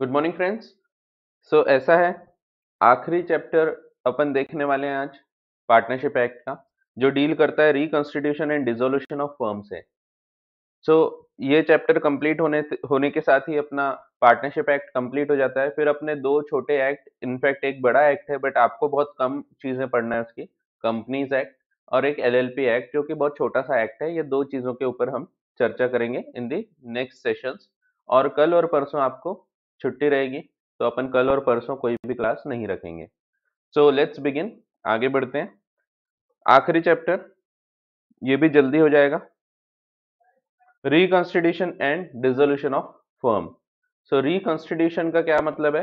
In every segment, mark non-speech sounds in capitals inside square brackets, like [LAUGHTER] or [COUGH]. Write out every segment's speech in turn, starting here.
Good morning friends so ऐसा है आखिरी चैप्टर अपन देखने वाले हैं आज पार्टनरशिप एक्ट का जो डील करता है reconstitution and dissolution of firm से। सो so, ये चैप्टर कंप्लीट होने होने के साथ ही अपना पार्टनरशिप एक्ट कंप्लीट हो जाता है। फिर अपने दो छोटे एक्ट इनफैक्ट एक बड़ा एक्ट है बट आपको बहुत कम चीज़ें पढ़ना है उसकी कंपनीज़ एक्ट और एक एलएलपी एक्ट जो कि बहुत छोटा सा एक्ट है। ये दो चीज़ों के ऊपर हम चर्चा करेंगे इन दी नेक्स्ट सेशंस और कल और परसों आपको छुट्टी रहेगी तो अपन कल और परसों कोई भी क्लास नहीं रखेंगे। सो लेट्स बिगिन आगे बढ़ते हैं। आखिरी चैप्टर ये भी जल्दी हो जाएगा। Reconstitution and dissolution of firm so reconstitution का क्या मतलब है?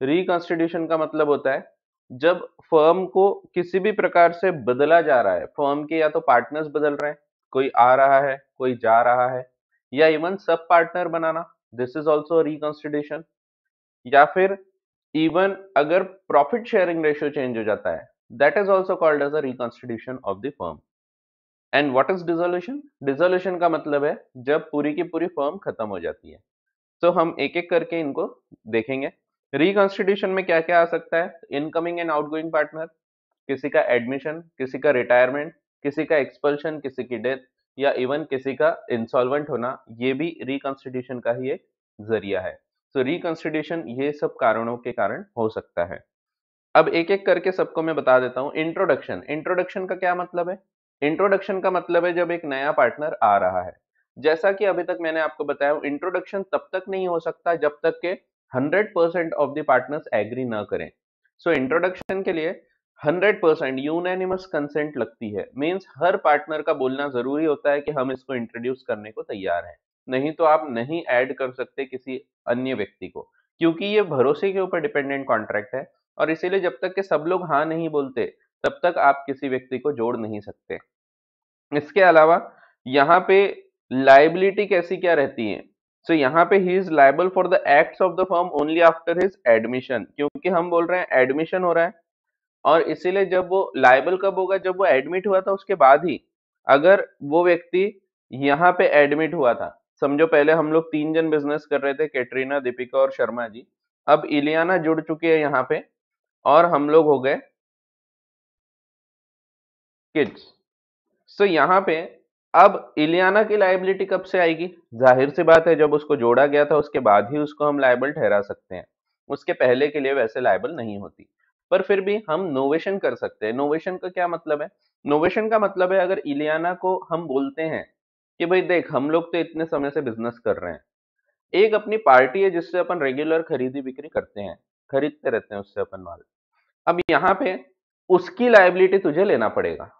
रिकॉन्स्टिट्यूशन का मतलब होता है, जब फर्म को किसी भी प्रकार से बदला जा रहा है फर्म के या तो पार्टनर्स बदल रहे हैं, कोई आ रहा है, कोई जा रहा है, या इवन सब पार्टनर बनाना दिस इज़ ऑल्सो रिकॉन्स्टिट्यूशन या फिर इवन अगर प्रॉफिट शेयरिंग रेशियो चेंज हो जाता है that is also called as a reconstitution of the firm and what is dissolution dissolution का मतलब है जब पूरी की पूरी फर्म खत्म हो जाती है। तो हम एक एक करके इनको देखेंगे। रिकॉन्स्टिट्यूशन में क्या क्या आ सकता है? इनकमिंग एंड आउटगोइंग पार्टनर किसी का एडमिशन किसी का रिटायरमेंट किसी का एक्सपल्शन किसी की डेथ या इवन किसी का इंसॉल्वेंट होना, ये भी रिकॉन्स्टिट्यूशन का ही एक ज़रिया है। तो रिकॉन्स्टिट्यूशन ये सब कारणों के कारण हो सकता है। अब एक एक करके सबको मैं बता देता हूँ इंट्रोडक्शन इंट्रोडक्शन का क्या मतलब है? इंट्रोडक्शन का मतलब है जब एक नया पार्टनर आ रहा है। जैसा कि अभी तक मैंने आपको बताया इंट्रोडक्शन तब तक नहीं हो सकता जब तक के 100% ऑफ़ द पार्टनर्स एग्री ना करें। सो so, इंट्रोडक्शन के लिए 100% यूनैनिमस कंसेंट लगती है। मीन्स हर पार्टनर का बोलना ज़रूरी होता है कि हम इसको इंट्रोड्यूस करने को तैयार हैं। नहीं तो आप नहीं ऐड कर सकते किसी अन्य व्यक्ति को क्योंकि ये भरोसे के ऊपर डिपेंडेंट कॉन्ट्रैक्ट है और इसीलिए जब तक के सब लोग हाँ नहीं बोलते तब तक आप किसी व्यक्ति को जोड़ नहीं सकते। इसके अलावा यहाँ पे लाइबिलिटी कैसी क्या रहती है? सो so, यहाँ पे he is liable for the acts of the firm only after his admission क्योंकि हम बोल रहे हैं एडमिशन हो रहा है और इसीलिए जब वो लाइबल कब होगा? जब वो एडमिट हुआ था उसके बाद ही अगर वो व्यक्ति यहाँ पे एडमिट हुआ था समझो पहले हम लोग तीन जन बिज़नेस कर रहे थे, कैटरीना, दीपिका और शर्मा जी। अब इलियाना जुड़ चुकी है यहाँ पे और हम लोग हो गए किड्स सो यहाँ पे अब इलियाना की लाइबिलिटी कब से आएगी? ज़ाहिर सी बात है, जब उसको जोड़ा गया था, उसके बाद ही उसको हम लाइबल ठहरा सकते हैं। उसके पहले के लिए वैसे लाइबल नहीं होती। पर फिर भी हम नोवेशन कर सकते हैं। नोवेशन का क्या मतलब है? नोवेशन का मतलब है, अगर इलियाना को हम बोलते हैं कि भाई देख, हम लोग तो इतने समय से बिज़नेस कर रहे हैं। एक अपनी पार्टी है जिससे अपन रेगुलर खरीदी बिक्री करते हैं, खरीदते रहते हैं उससे अपन माल। अब यहाँ पे उसकी लाइबिलिटी तुझे लेना पड़ेगा।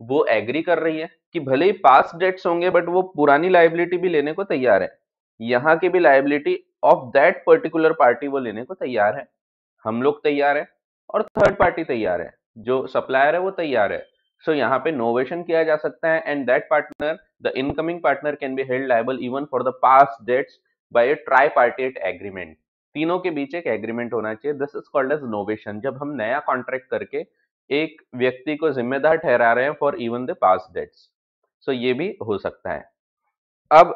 वो एग्री कर रही है कि भले ही पास डेट्स होंगे बट वो पुरानी लाइबिलिटी भी लेने को तैयार है। यहाँ की भी liability of that particular party वो लेने को तैयार है। हम लोग तैयार है और थर्ड पार्टी तैयार है। जो सप्लायर है वो तैयार है। सो so, यहाँ पे नोवेशन किया जा सकता है and that partner the incoming partner can be held liable even for the past debts by a tripartite agreement तीनों के बीच एक एग्रीमेंट होना चाहिए। This is called as novation जब हम नया कॉन्ट्रैक्ट करके एक व्यक्ति को जिम्मेदार ठहरा रहे हैं for even the past debts so ये भी हो सकता है। अब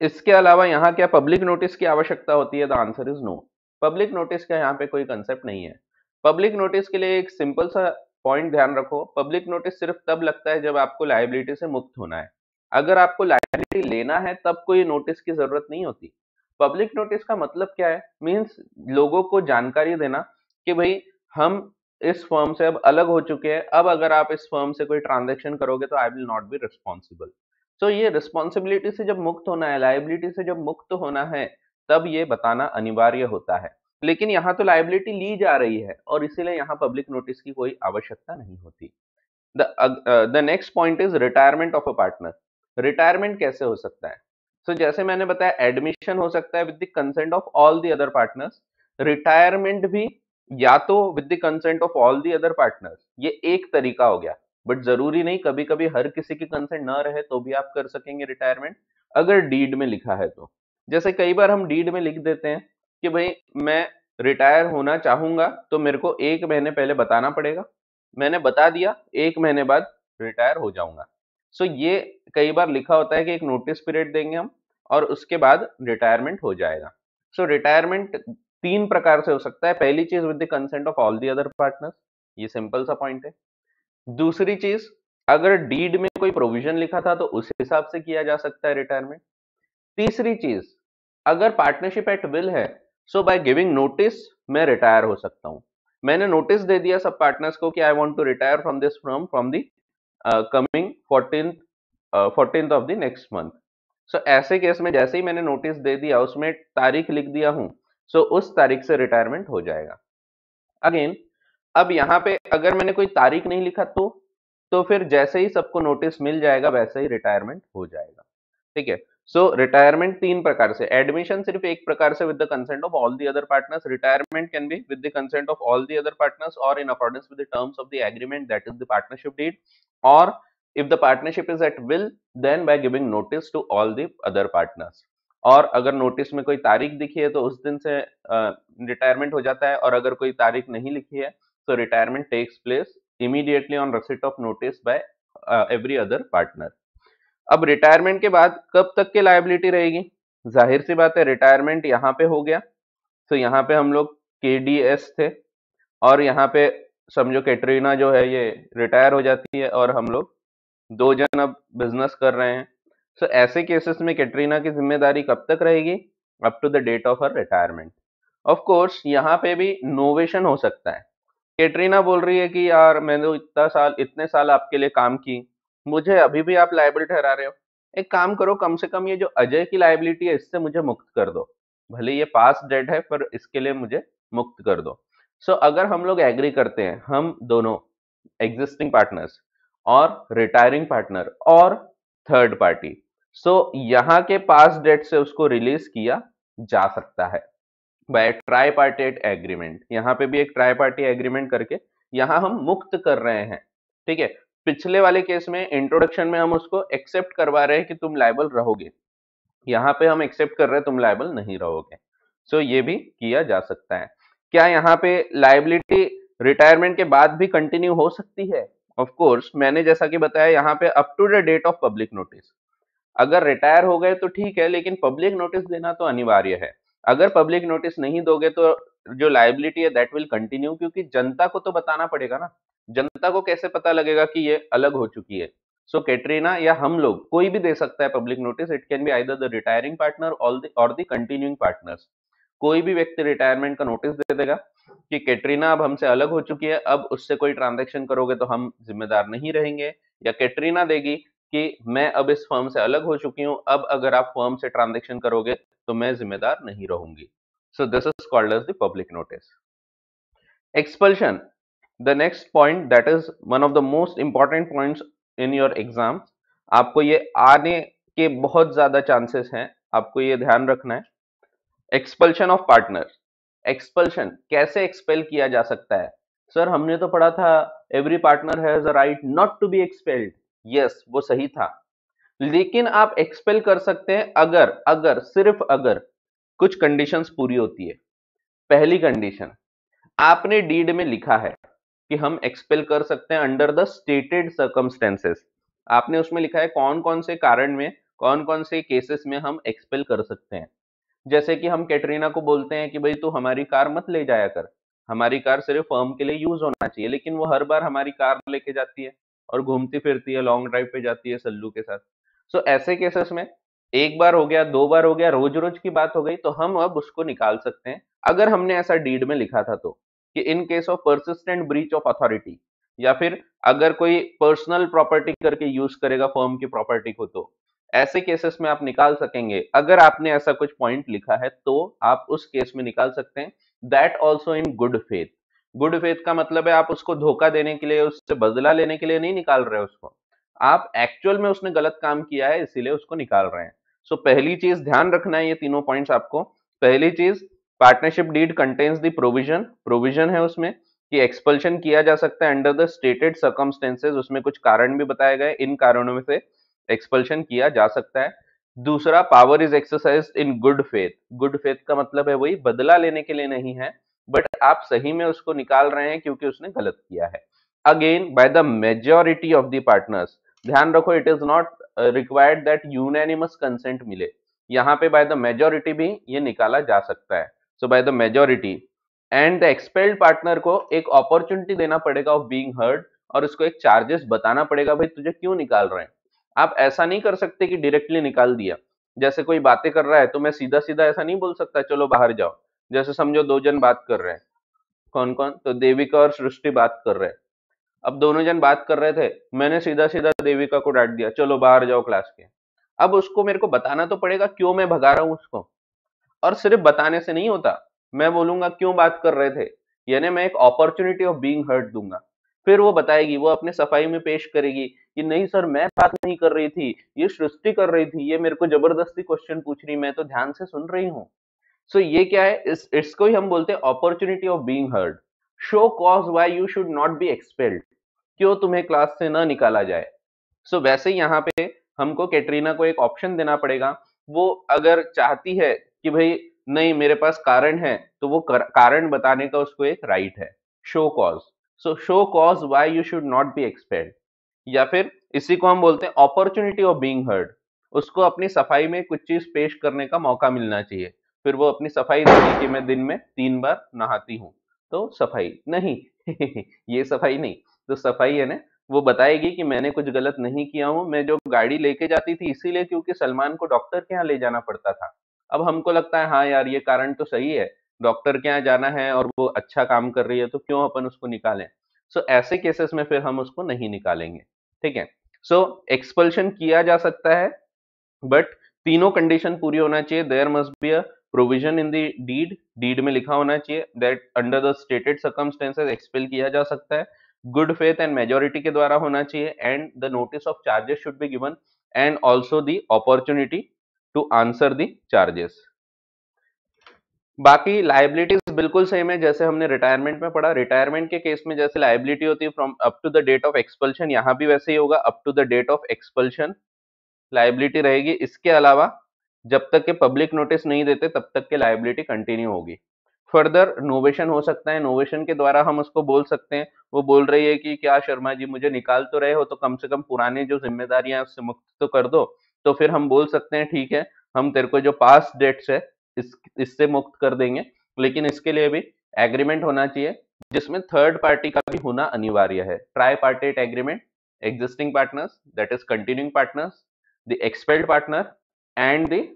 इसके अलावा यहाँ क्या पब्लिक नोटिस की आवश्यकता होती है? The answer is no public notice का यहाँ पे कोई कंसेप्ट नहीं है। पब्लिक नोटिस के लिए एक सिंपल सा पॉइंट ध्यान रखो पब्लिक नोटिस सिर्फ़ तब लगता है जब आपको लाइबिलिटी से मुक्त होना है। अगर आपको लाइबिलिटी लेना है, तब कोई नोटिस की ज़रूरत नहीं होती। पब्लिक नोटिस का मतलब क्या है? मीन्स लोगों को जानकारी देना कि भाई, हम इस फर्म से अब अलग हो चुके हैं। अब अगर आप इस फर्म से कोई ट्रांजेक्शन करोगे तो I will not be responsible तो ये रिस्पॉन्सिबिलिटी से जब मुक्त होना है लाइबिलिटी से जब मुक्त होना है, तब ये बताना अनिवार्य होता है। लेकिन यहाँ तो लाइबिलिटी ली जा रही है और इसीलिए यहाँ पब्लिक नोटिस की कोई आवश्यकता नहीं होती। The next point is retirement of a partner retirement कैसे हो सकता है? सो so, जैसे मैंने बताया एडमिशन हो सकता है with the consent of all the other partners retirement भी या तो with the consent of all the other partners ये एक तरीका हो गया। बट ज़रूरी नहीं कभी कभी हर किसी की कंसेंट ना रहे तो भी आप कर सकेंगे रिटायरमेंट अगर डीड में लिखा है तो। जैसे कई बार हम डीड में लिख देते हैं कि भाई मैं रिटायर होना चाहूँगा तो मेरे को एक महीने पहले बताना पड़ेगा। मैंने बता दिया, एक महीने बाद रिटायर हो जाऊँगा। सो ये कई बार लिखा होता है कि एक नोटिस पीरियड देंगे हम, और उसके बाद रिटायरमेंट हो जाएगा। सो रिटायरमेंट तीन प्रकार से हो सकता है। पहली चीज़ with the consent of all the other partners ये सिंपल सा पॉइंट है। दूसरी चीज़, अगर डीड में कोई प्रोविज़न लिखा था तो उस हिसाब से किया जा सकता है रिटायरमेंट तीसरी चीज़, अगर पार्टनरशिप एट विल है सो बाय गिविंग नोटिस मैं रिटायर हो सकता हूँ। मैंने नोटिस दे दिया सब पार्टनर्स को कि I want to retire from this firm from the coming fourteen fourteen of the next month so ऐसे केस में जैसे ही मैंने नोटिस दे दिया, उसमें तारीख लिख दिया हूँ सो so उस तारीख से रिटायरमेंट हो जाएगा। अगेन अब यहाँ पे अगर मैंने कोई तारीख नहीं लिखा तो तो फिर जैसे ही सबको नोटिस मिल जाएगा, वैसे ही रिटायरमेंट हो जाएगा। ठीक है? सो रिटायरमेंट तीन प्रकार से। एडमिशन सिर्फ़ एक प्रकार से with the consent of all the other partners retirement can be with the consent of all the other partners और in accordance with the terms of the agreement that is the partnership deed और if the partnership is at will then by giving notice to all the other partners और अगर notice में कोई तारीख दिखी है तो उस दिन से रिटायरमेंट uh, हो जाता है। और अगर कोई तारीख नहीं लिखी है तो retirement takes place immediately on receipt of notice by every other partner अब रिटायरमेंट के बाद कब तक की लाइबिलिटी रहेगी? ज़ाहिर सी बात है रिटायरमेंट यहाँ पे हो गया। तो यहाँ पे हम लोग के थे और यहाँ पे समझो कैटरीना जो है ये रिटायर हो जाती है और हम लोग दो जन अब बिज़नेस कर रहे हैं। सो so, ऐसे केसेस में कैटरीना की ज़िम्मेदारी कब तक रहेगी? Up to the date of her retirement of course यहाँ पे भी नोवेशन हो सकता है। कैटरीना बोल रही है कि यार मैंने इतना साल इतने साल आपके लिए काम की मुझे अभी भी आप लाइबल ठहरा रहे हो। एक काम करो कम से कम ये जो अजय की लाइबिलिटी है इससे मुझे मुक्त कर दो। भले ये पास डेड है पर इसके लिए मुझे मुक्त कर दो। सो so, अगर हम लोग एग्री करते हैं हम दोनों एग्जिस्टिंग पार्टनर्स और रिटायरिंग पार्टनर और थर्ड पार्टी सो यहाँ के पास डेट से उसको रिलीज़ किया जा सकता है बाय ट्राई ट्राईपार्टेट एग्रीमेंट यहाँ पे भी एक ट्राई पार्टी एग्रीमेंट करके यहाँ हम मुक्त कर रहे हैं ठीक है? पिछले वाले केस में इंट्रोडक्शन में हम उसको एक्सेप्ट करवा रहे हैं कि तुम लाइबल रहोगे। यहाँ पे हम एक्सेप्ट कर रहे हैं तुम लाइबल नहीं रहोगे। सो so, ये भी किया जा सकता है। क्या यहाँ पे लाइबिलिटी रिटायरमेंट के बाद भी कंटिन्यू हो सकती है? ऑफ़ कोर्स मैंने जैसा कि बताया यहाँ पे up to the date of public notice अगर रिटायर हो गए तो ठीक है लेकिन पब्लिक नोटिस देना तो अनिवार्य है। अगर पब्लिक नोटिस नहीं दोगे तो जो लाइबिलिटी है दैट विल कंटिन्यू क्योंकि जनता को तो बताना पड़ेगा ना। जनता को कैसे पता लगेगा कि ये अलग हो चुकी है? सो so, कैटरीना या हम लोग कोई भी दे सकता है public notice it can be either the retiring partner और द कंटिन्यूइंग पार्टनर्स कोई भी व्यक्ति रिटायरमेंट का नोटिस दे देगा कि कैटरीना अब हमसे अलग हो चुकी है अब उससे कोई ट्रांजेक्शन करोगे तो हम जिम्मेदार नहीं रहेंगे। या कैटरीना देगी कि मैं अब इस फर्म से अलग हो चुकी हूँ अब अगर आप फर्म से ट्रांजेक्शन करोगे तो मैं जिम्मेदार नहीं रहूँगी। So this is called as the public notice expulsion the next point that is one of the most important points in your exam आपको ये आने के बहुत ज़्यादा चांसेस हैं, आपको ये ध्यान रखना है। एक्सपल्शन ऑफ़ पार्टनर एक्सपल्शन कैसे एक्सपेल किया जा सकता है? सर हमने तो पढ़ा था every partner has right not to be expelled yes वो सही था। लेकिन आप एक्सपेल कर सकते हैं अगर अगर, सिर्फ़ अगर कुछ कंडीशंस पूरी होती है। पहली कंडीशन आपने डीड में लिखा है। कि हम एक्सपेल कर सकते हैं अंडर द स्टेटेड सर्कमस्टेंसेस आपने उसमें लिखा है कौन कौन से कारण में कौन कौन से केसेस में हम एक्सपेल कर सकते हैं। जैसे कि हम कैटरीना को बोलते हैं कि भाई तू हमारी कार मत ले जाया कर। हमारी कार सिर्फ़ फर्म के लिए यूज़ होना चाहिए लेकिन वो हर बार हमारी कार लेके जाती है और घूमती फिरती है लॉन्ग ड्राइव पे जाती है सल्लू के साथ। सो so, ऐसे केसेस में एक बार हो गया दो बार हो गया रोज रोज की बात हो गई तो हम अब उसको निकाल सकते हैं। अगर हमने ऐसा डीड में लिखा था तो। कि in case of persistent breach of authority या फिर अगर कोई पर्सनल प्रॉपर्टी करके यूज़ करेगा फर्म की प्रॉपर्टी को तो ऐसे केसेस में आप निकाल सकेंगे। अगर आपने ऐसा कुछ पॉइंट लिखा है तो आप उस केस में निकाल सकते हैं। That also in good faith good faith का मतलब है आप उसको धोखा देने के लिए उससे बदला लेने के लिए नहीं निकाल रहे उसको। आप एक्चुअल में उसने गलत काम किया है इसीलिए उसको निकाल रहे हैं। सो so, पहली चीज़ ध्यान रखना है ये तीनों पॉइंट्स आपको। पहली चीज़ partnership deed contains the provision provision है उसमें कि एक्सपल्शन किया जा सकता है अंडर द स्टेटेड सर्कमस्टेंसेज उसमें कुछ कारण भी बताए गए, इन कारणों में से एक्सपल्शन किया जा सकता है। दूसरा power is exercise in good faith good faith का मतलब है वही बदला लेने के लिए नहीं है बट आप सही में उसको निकाल रहे हैं क्योंकि उसने गलत किया है। Again by the majority of the partners ध्यान रखो it is not required that unanimous consent मिले। यहाँ पे बाय द मेजोरिटी भी ये निकाला जा सकता है। So by the majority and the expelled partner को एक अपॉर्चुनिटी देना पड़ेगा ऑफ़ बीइंग हर्ड और उसको एक चार्जेस बताना पड़ेगा, भाई, तुझे क्यों निकाल रहे हैं? आप ऐसा नहीं कर सकते कि डायरेक्टली निकाल दिया। जैसे कोई बातें कर रहा है तो मैं सीधा सीधा ऐसा नहीं बोल सकता, चलो, बाहर जाओ। जैसे समझो दो जन बात कर रहे हैं। कौन कौन तो देविका और सृष्टि बात कर रहे हैं। अब दोनों जन बात कर रहे थे, मैंने सीधा सीधा देविका को डांट दिया, चलो, बाहर जाओ क्लास के। अब उसको मेरे को बताना तो पड़ेगा, क्यों मैं भगा रहा हूँ उसको? और सिर्फ़ बताने से नहीं होता। मैं बोलूँगा क्यों बात कर रहे थे? यानी मैं एक अपॉर्चुनिटी ऑफ़ बीइंग हर्ट दूँगा। फिर वो बताएगी वो अपने सफ़ाई में पेश करेगी कि नहीं सर मैं बात नहीं कर रही थी ये सृष्टि कर रही थी ये मेरे को ज़बरदस्ती क्वेश्चन पूछ रही मैं तो ध्यान से सुन रही हूँ। सो so, ये क्या है? इस इसको ही हम बोलते हैं opportunity of being heard show cause why you should not be expelled क्यों तुम्हें क्लास से ना निकाला जाए? सो so, वैसे यहाँ पे हमको कैटरीना को एक ऑप्शन देना पड़ेगा। वो अगर चाहती है कि भाई, नहीं, मेरे पास कारण है तो वो कारण बताने का उसको एक राइट है show cause so show cause why you should not be expelled या फिर इसी को हम बोलते हैं अपॉर्चुनिटी ऑफ़ बीइंग हर्ड उसको अपनी सफ़ाई में कुछ चीज़ पेश करने का मौका मिलना चाहिए। फिर वो अपनी सफ़ाई देगी कि मैं दिन में तीन बार नहाती हूँ। तो सफ़ाई नहीं, [LAUGHS] ये सफ़ाई नहीं। तो सफ़ाई है ना, वो बताएगी कि मैंने कुछ गलत नहीं किया हूँ, मैं जो गाड़ी लेके जाती थी इसीलिए क्योंकि सलमान को डॉक्टर के यहाँ ले जाना पड़ता था। अब हमको लगता है हाँ यार ये कारण तो सही है डॉक्टर के यहाँ जाना है और वो अच्छा काम कर रही है तो क्यों अपन उसको निकालें? सो so, ऐसे केसेस में फिर हम उसको नहीं निकालेंगे ठीक है? सो एक्सपल्शन किया जा सकता है बट तीनों कंडीशन पूरी होना चाहिए। There must be a provision in the deed deed में लिखा होना चाहिए that under the stated circumstances expel किया जा सकता है। गुड फेथ एंड मेजोरिटी के द्वारा होना चाहिए and the notice of charges should be given and also the opportunity to answer the charges बाकी लाइबिलिटीज बिल्कुल सेम है, जैसे हमने रिटायरमेंट में पढ़ा रिटायरमेंट के केस में जैसे लाइबिलिटी होती है from up to the date of expulsion यहाँ भी वैसे ही होगा up to the date of expulsion liability रहेगी। इसके अलावा जब तक के पब्लिक नोटिस नहीं देते, तब तक के लाइबिलिटी कंटिन्यू होगी। फर्दर नोवेशन हो सकता है नोवेशन के द्वारा हम उसको बोल सकते हैं। वो बोल रही है कि क्या शर्मा जी मुझे निकाल तो रहे हो तो कम से कम पुराने जो जिम्मेदारियाँ उससे मुक्त तो कर दो। तो फिर हम बोल सकते हैं, ठीक है, हम तेरे को जो पास डेट्स है, इस मुक्त कर देंगे। लेकिन इसके लिए भी एग्रीमेंट होना चाहिए, जिसमें थर्ड पार्टी का भी होना अनिवार्य है। Tripartite agreement existing partners that is continuing partners the expelled partner and the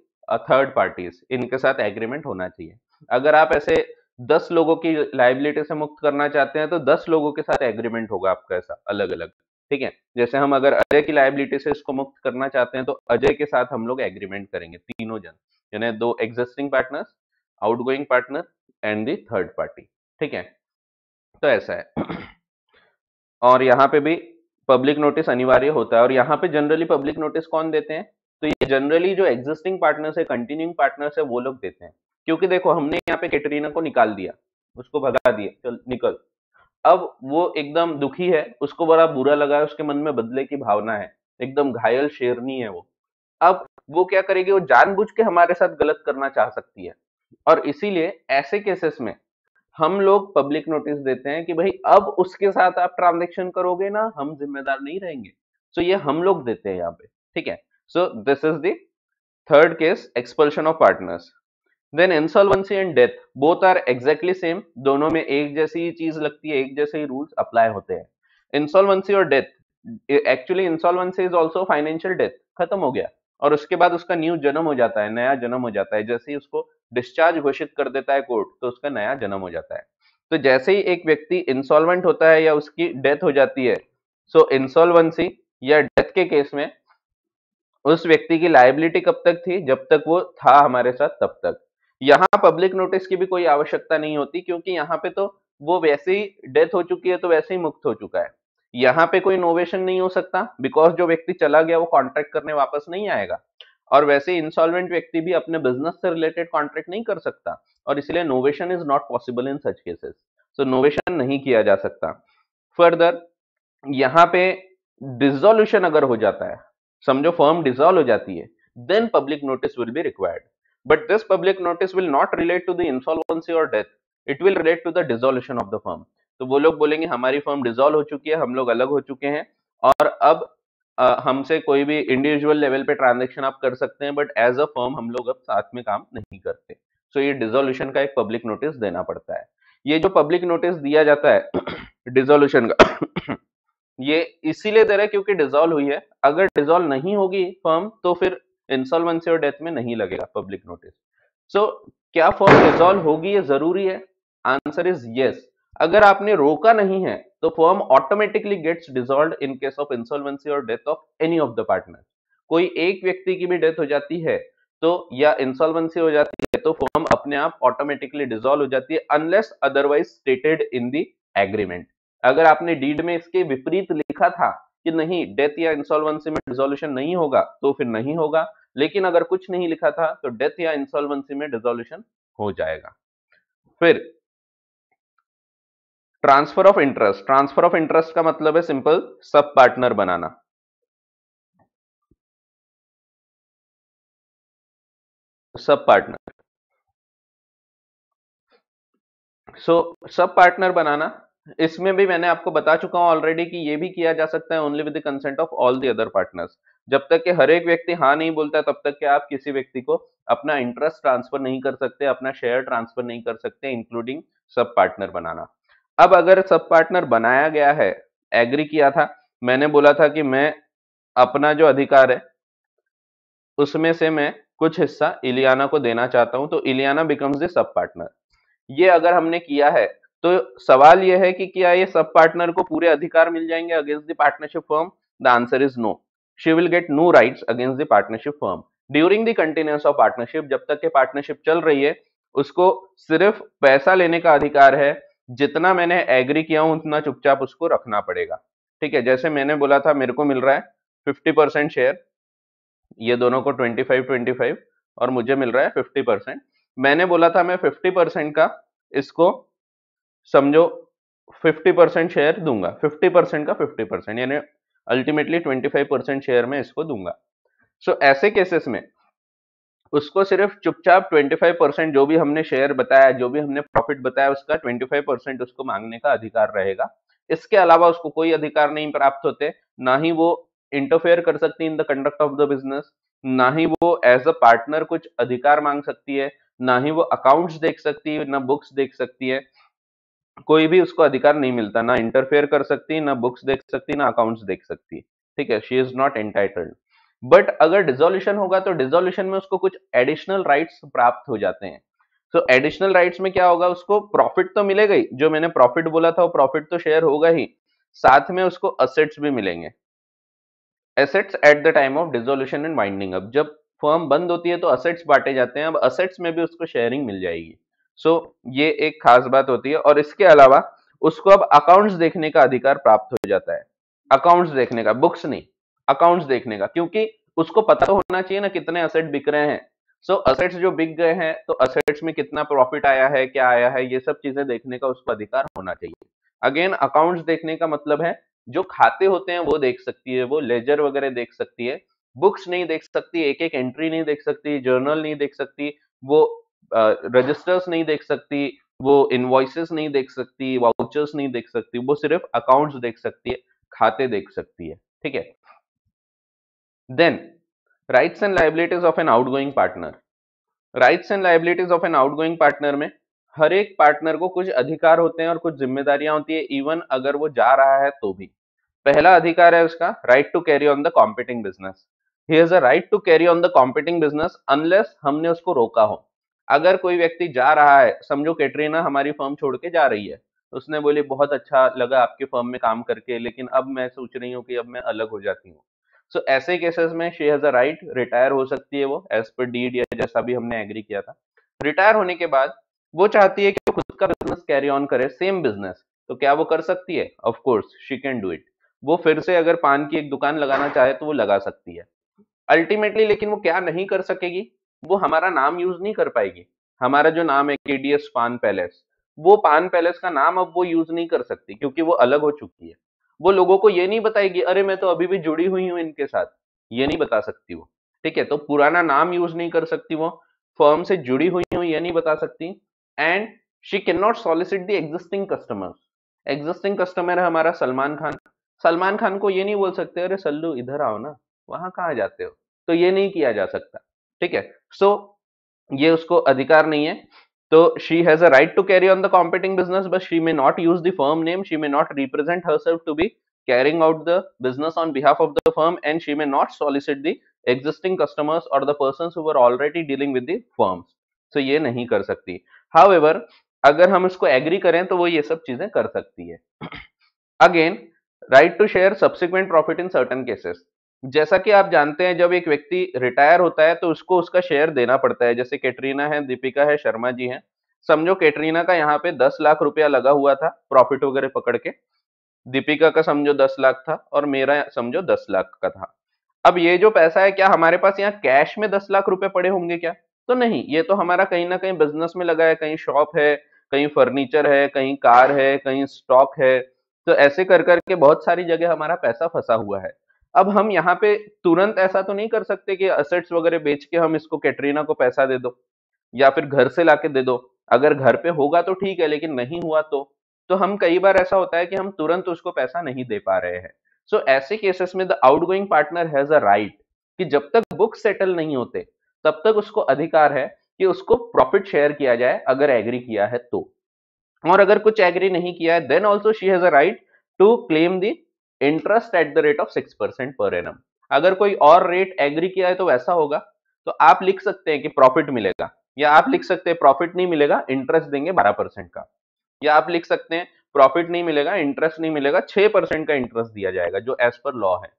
third parties इनके साथ एग्रीमेंट होना चाहिए। अगर आप ऐसे दस लोगों की लाइबिलिटी से मुक्त करना चाहते हैं तो दस लोगों के साथ एग्रीमेंट होगा आपका ऐसा अलग अलग ठीक है? जैसे हम अगर अजय की लाइबिलिटी से इसको मुक्त करना चाहते हैं तो अजय के साथ हम लोग एग्रीमेंट करेंगे, तीनों जन। यानी दो existing partners outgoing partner and the third party ठीक है? तो ऐसा है। [CLEARS THROAT] और यहाँ पे भी पब्लिक नोटिस अनिवार्य होता है। और यहाँ पे जनरली पब्लिक नोटिस कौन देते हैं? तो ये जनरली जो एग्जिस्टिंग पार्टनर्स है कंटिन्यूइंग पार्टनर्स है, वो लोग देते हैं। क्योंकि देखो, हमने यहाँ पे कैटरीना को निकाल दिया। उसको भगा दिया। चल, निकल। अब वो एकदम दुखी है, उसको बड़ा बुरा लगा है, उसके मन में बदले की भावना है, एकदम घायल शेरनी है वो। अब वो क्या करेगी, वो जानबूझ के हमारे साथ गलत करना चाह सकती है। और इसीलिए ऐसे केसेस में हम लोग पब्लिक नोटिस देते हैं कि भाई, अब उसके साथ आप ट्रांजेक्शन करोगे ना, हम जिम्मेदार नहीं रहेंगे। सो so, ये हम लोग देते हैं यहाँ पे, ठीक है? So this is the third case expulsion of partners then insolvency and death both are exactly same दोनों में एक जैसी ही चीज़ लगती है, एक जैसे ही रूल्स अप्लाई होते हैं। इंसॉल्वेंसी और death actually insolvency is also financial death खत्म हो गया। और उसके बाद उसका न्यू जन्म हो जाता है, नया जन्म हो जाता है। जैसे ही उसको डिस्चार्ज घोषित कर देता है कोर्ट तो उसका नया जन्म हो जाता है। तो जैसे ही एक व्यक्ति इंसॉल्वेंट होता है या उसकी डेथ हो जाती है सो इंसॉल्वेंसी या डेथ के केस में उस व्यक्ति की लाइबिलिटी कब तक थी? जब तक वो था हमारे साथ तब तक। यहाँ पब्लिक नोटिस की भी कोई आवश्यकता नहीं होती, क्योंकि यहाँ पे तो वो वैसे ही डेथ हो चुकी है तो वैसे ही मुक्त हो चुका है। यहाँ पे कोई इनोवेशन नहीं हो सकता बिकॉज़ जो व्यक्ति चला गया, वो कॉन्ट्रैक्ट करने वापस नहीं आएगा। और वैसे इंसॉल्वेंट व्यक्ति भी अपने बिज़नेस से रिलेटेड कॉन्ट्रैक्ट नहीं कर सकता, और इसलिए novation is not possible in such cases so novation नहीं किया जा सकता। फर्दर यहाँ पे डिजोल्यूशन अगर हो जाता है, समझो फर्म डिजोल्व हो जाती है then public notice will be required but this public notice will not relate to the insolvency और death it will relate to the dissolution of the firm तो वो लोग बोलेंगे हमारी फर्म डिजोल्व हो चुकी है हम लोग अलग हो चुके हैं और अब हमसे कोई भी इंडिविजुअल लेवल पे ट्रांजेक्शन आप कर सकते हैं बट एज अ फर्म हम लोग अब साथ में काम नहीं करते. सो so, ये डिजोल्यूशन का एक पब्लिक नोटिस देना पड़ता है। ये जो पब्लिक नोटिस दिया जाता है [COUGHS] डिजोल्यूशन का [COUGHS] ये इसीलिए दे रहा है क्योंकि डिजोल्व हुई है। अगर डिजोल्व नहीं होगी फर्म तो फिर इंसॉल्वेंसी और डेथ में नहीं लगेगा पब्लिक नोटिस सो क्या फर्म डिजोल्व होगी ये ज़रूरी है? आंसर इज़ यस अगर आपने रोका नहीं है तो firm automatically gets dissolve in case of insolvency और death of any of the partner कोई एक व्यक्ति की भी डेथ हो जाती है तो या इंसॉल्वेंसी हो जाती है तो फर्म अपने आप ऑटोमेटिकली डिजोल्व हो जाती है unless otherwise stated in the agreement अगर आपने डीड में इसके विपरीत लिखा था कि नहीं डेथ या इंसॉल्वेंसी में डिजोल्यूशन नहीं होगा तो फिर नहीं होगा। लेकिन अगर कुछ नहीं लिखा था तो डेथ या इंसॉल्वेंसी में डिजोल्यूशन हो जाएगा। फिर transfer of interest transfer of interest का मतलब है सिंपल सब पार्टनर बनाना। सब पार्टनर सो सब पार्टनर बनाना इसमें भी मैंने आपको बता चुका हूँ ऑलरेडी कि ये भी किया जा सकता है only with consent of all the other partners जब तक कि हर एक व्यक्ति हाँ नहीं बोलता तब तक कि आप किसी व्यक्ति को अपना इंटरेस्ट ट्रांसफ़र नहीं कर सकते, अपना शेयर ट्रांसफ़र नहीं कर सकते इंक्लूडिंग सब पार्टनर बनाना। अब अगर सब पार्टनर बनाया गया है एग्री किया था, मैंने बोला था कि मैं अपना जो अधिकार है, उसमें से मैं कुछ हिस्सा इलियाना को देना चाहता हूँ तो Iliana becomes the sub partner ये अगर हमने किया है तो सवाल यह है कि क्या ये सब पार्टनर को पूरे अधिकार मिल जाएँगे against the partnership firm the answer is no she will get no rights against the partnership firm during the continuance of partnership जब तक के पार्टनरशिप चल रही है, उसको सिर्फ़ पैसा लेने का अधिकार है। जितना मैंने एग्री किया हूँ, उतना चुपचाप उसको रखना पड़ेगा। ठीक है, जैसे मैंने बोला था, मेरे को मिल रहा है फिफ्टी परसेंट शेयर ये दोनों को ट्वेंटी फाइव ट्वेंटी फाइव और मुझे मिल रहा है फिफ्टी परसेंट मैंने बोला था, मैं फिफ्टी परसेंट का इसको समझो फिफ्टी परसेंट शेयर दूँगा। फिफ्टी परसेंट का फिफ्टी परसेंट यानी ultimately twenty five percent share में इसको दूँगा। सो so, ऐसे केसेस में उसको सिर्फ़ चुपचाप 25 परसेंट जो भी हमने शेयर बताया जो भी हमने प्रॉफिट बताया उसका 25 परसेंट उसको मांगने का अधिकार रहेगा। इसके अलावा उसको कोई अधिकार नहीं प्राप्त होते ना ही वो इंटरफेयर कर सकती in the conduct of the business ना ही वो एज अ पार्टनर कुछ अधिकार मांग सकती है ना ही वो अकाउंट्स देख सकती है ना बुक्स देख सकती है। कोई भी उसको अधिकार नहीं मिलता, ना इंटरफेयर कर सकती, ना बुक्स देख सकती, ना अकाउंट्स देख सकती। ठीक है? She is not entitled but अगर डिजोल्यूशन होगा तो डिजोल्यूशन में उसको कुछ एडिशनल राइट्स प्राप्त हो जाते हैं। सो एडिशनल राइट्स में क्या होगा? उसको प्रॉफिट तो मिलेगा ही। जो मैंने प्रॉफिट बोला था, वो प्रॉफिट तो शेयर होगा ही। साथ में उसको असेट्स भी मिलेंगे। Assets at the time of dissolution and winding up जब फर्म बंद होती है तो असेट्स बांटे जाते हैं। अब असेट्स में भी उसको शेयरिंग मिल जाएगी। सो so, ये एक खास बात होती है और इसके अलावा उसको अब अकाउंट्स देखने का अधिकार प्राप्त हो जाता है। अकाउंट्स देखने का बुक्स नहीं अकाउंट्स देखने का क्योंकि उसको पता तो होना चाहिए ना कितने असेट बिक रहे हैं। सो so, असेट्स जो बिक गए हैं तो असेट्स में कितना प्रॉफिट आया है क्या आया है ये सब चीज़ें देखने का उसको अधिकार होना चाहिए। अगेन अकाउंट्स देखने का मतलब है जो खाते होते हैं वो देख सकती है वो लेजर वगैरह देख सकती है। बुक्स नहीं देख सकती एक एक एंट्री नहीं देख सकती जर्नल नहीं देख सकती वो रजिस्टर्स uh, नहीं देख सकती वो इनवॉइसेस नहीं देख सकती वाउचर्स नहीं देख सकती वो सिर्फ़ अकाउंट्स देख सकती है खाते देख सकती है ठीक है? Then, rights and liabilities of an outgoing partner rights and liabilities of an outgoing partner में हर एक पार्टनर को कुछ अधिकार होते हैं और कुछ जिम्मेदारियाँ होती है इवन अगर वो जा रहा है तो भी। पहला अधिकार है उसका right to carry on the competing business he has a right to carry on the competing business unless हमने उसको रोका हो। अगर कोई व्यक्ति जा रहा है समझो कैटरीना हमारी फर्म छोड़ के जा रही है उसने बोली बहुत अच्छा लगा आपके फर्म में काम करके लेकिन अब मैं सोच रही हूँ कि अब मैं अलग हो जाती हूँ। सो so, ऐसे केसेस में she has a right retire हो सकती है वो एज पर डीड या जैसा भी हमने एग्री किया था। रिटायर होने के बाद वो चाहती है कि खुद का बिज़नेस कैरी ऑन करे सेम बिज़नेस तो क्या वो कर सकती है? Of course she can do it वो फिर से अगर पान की एक दुकान लगाना चाहे तो वो लगा सकती है। अल्टीमेटली लेकिन वो क्या नहीं कर सकेगी? वो हमारा नाम यूज़ नहीं कर पाएगी। हमारा जो नाम है केडीएस पान पैलेस वो पान पैलेस का नाम अब वो यूज़ नहीं कर सकती क्योंकि वो अलग हो चुकी है। वो लोगों को ये नहीं बताएगी, अरे, मैं तो अभी भी जुड़ी हुई हूँ इनके साथ। ये नहीं बता सकती वो। ठीक है तो पुराना नाम यूज़ नहीं कर सकती वो, फर्म से जुड़ी हुई हूँ ये नहीं बता सकती। And she can not solicit the existing customers existing customer है हमारा सलमान खान। सलमान खान को ये नहीं बोल सकते, अरे, सल्लू, इधर आओ ना। वहाँ कहाँ जाते हो? तो ये नहीं किया जा सकता। ठीक है? सो ये उसको अधिकार नहीं है। तो she has a right to carry on the competing business but she may not use the firm name she may not represent herself to be carrying out the business on behalf of the firm and she may not solicit the existing customers और the person already dealing with the firms so ये नहीं कर सकती। How ever अगर हम इसको agree करें तो वो ये सब चीज़ें कर सकती है। Again right to share subsequent profit in certain cases जैसा कि आप जानते हैं, जब एक व्यक्ति रिटायर होता है तो उसको उसका शेयर देना पड़ता है। जैसे कैटरीना है, दीपिका है, शर्मा जी हैं। समझो कैटरीना का यहाँ पे दस लाख रुपया लगा हुआ था प्रॉफिट वगैरह पकड़ के। दीपिका का समझो दस लाख था और मेरा समझो दस लाख का था। अब ये जो पैसा है, क्या हमारे पास यहाँ कैश में दस लाख रुपए पड़े होंगे क्या? तो नहीं, ये तो हमारा कहीं ना कहीं बिज़नेस में लगा है। कहीं शॉप है, कहीं फर्नीचर है, कहीं कार है, कहीं स्टॉक है। तो ऐसे कर करके बहुत सारी जगह हमारा पैसा फंसा हुआ है। अब हम यहाँ पे तुरंत ऐसा तो नहीं कर सकते कि असेट्स वगैरह बेच के हम इसको कैटरीना को पैसा दे दो या फिर घर से लाके दे दो। अगर घर पे होगा तो ठीक है लेकिन नहीं हुआ तो। तो हम कई बार ऐसा होता है कि हम तुरंत उसको पैसा नहीं दे पा रहे हैं। सो so, ऐसे केसेस में the outgoing partner has a right कि जब तक बुक सेटल नहीं होते तब तक उसको अधिकार है कि उसको प्रॉफिट शेयर किया जाए अगर एग्री किया है तो। और अगर कुछ एग्री नहीं किया है then also she has a right to claim the interest at the rate of six percent per annum अगर कोई और रेट एग्री किया है तो वैसा होगा। तो आप लिख सकते हैं कि प्रॉफिट मिलेगा या आप लिख सकते हैं प्रॉफिट नहीं मिलेगा इंटरेस्ट देंगे बारह परसेंट का। या आप लिख सकते हैं प्रॉफिट नहीं मिलेगा इंटरेस्ट नहीं मिलेगा छह परसेंट का इंटरेस्ट दिया जाएगा जो एज पर लॉ है।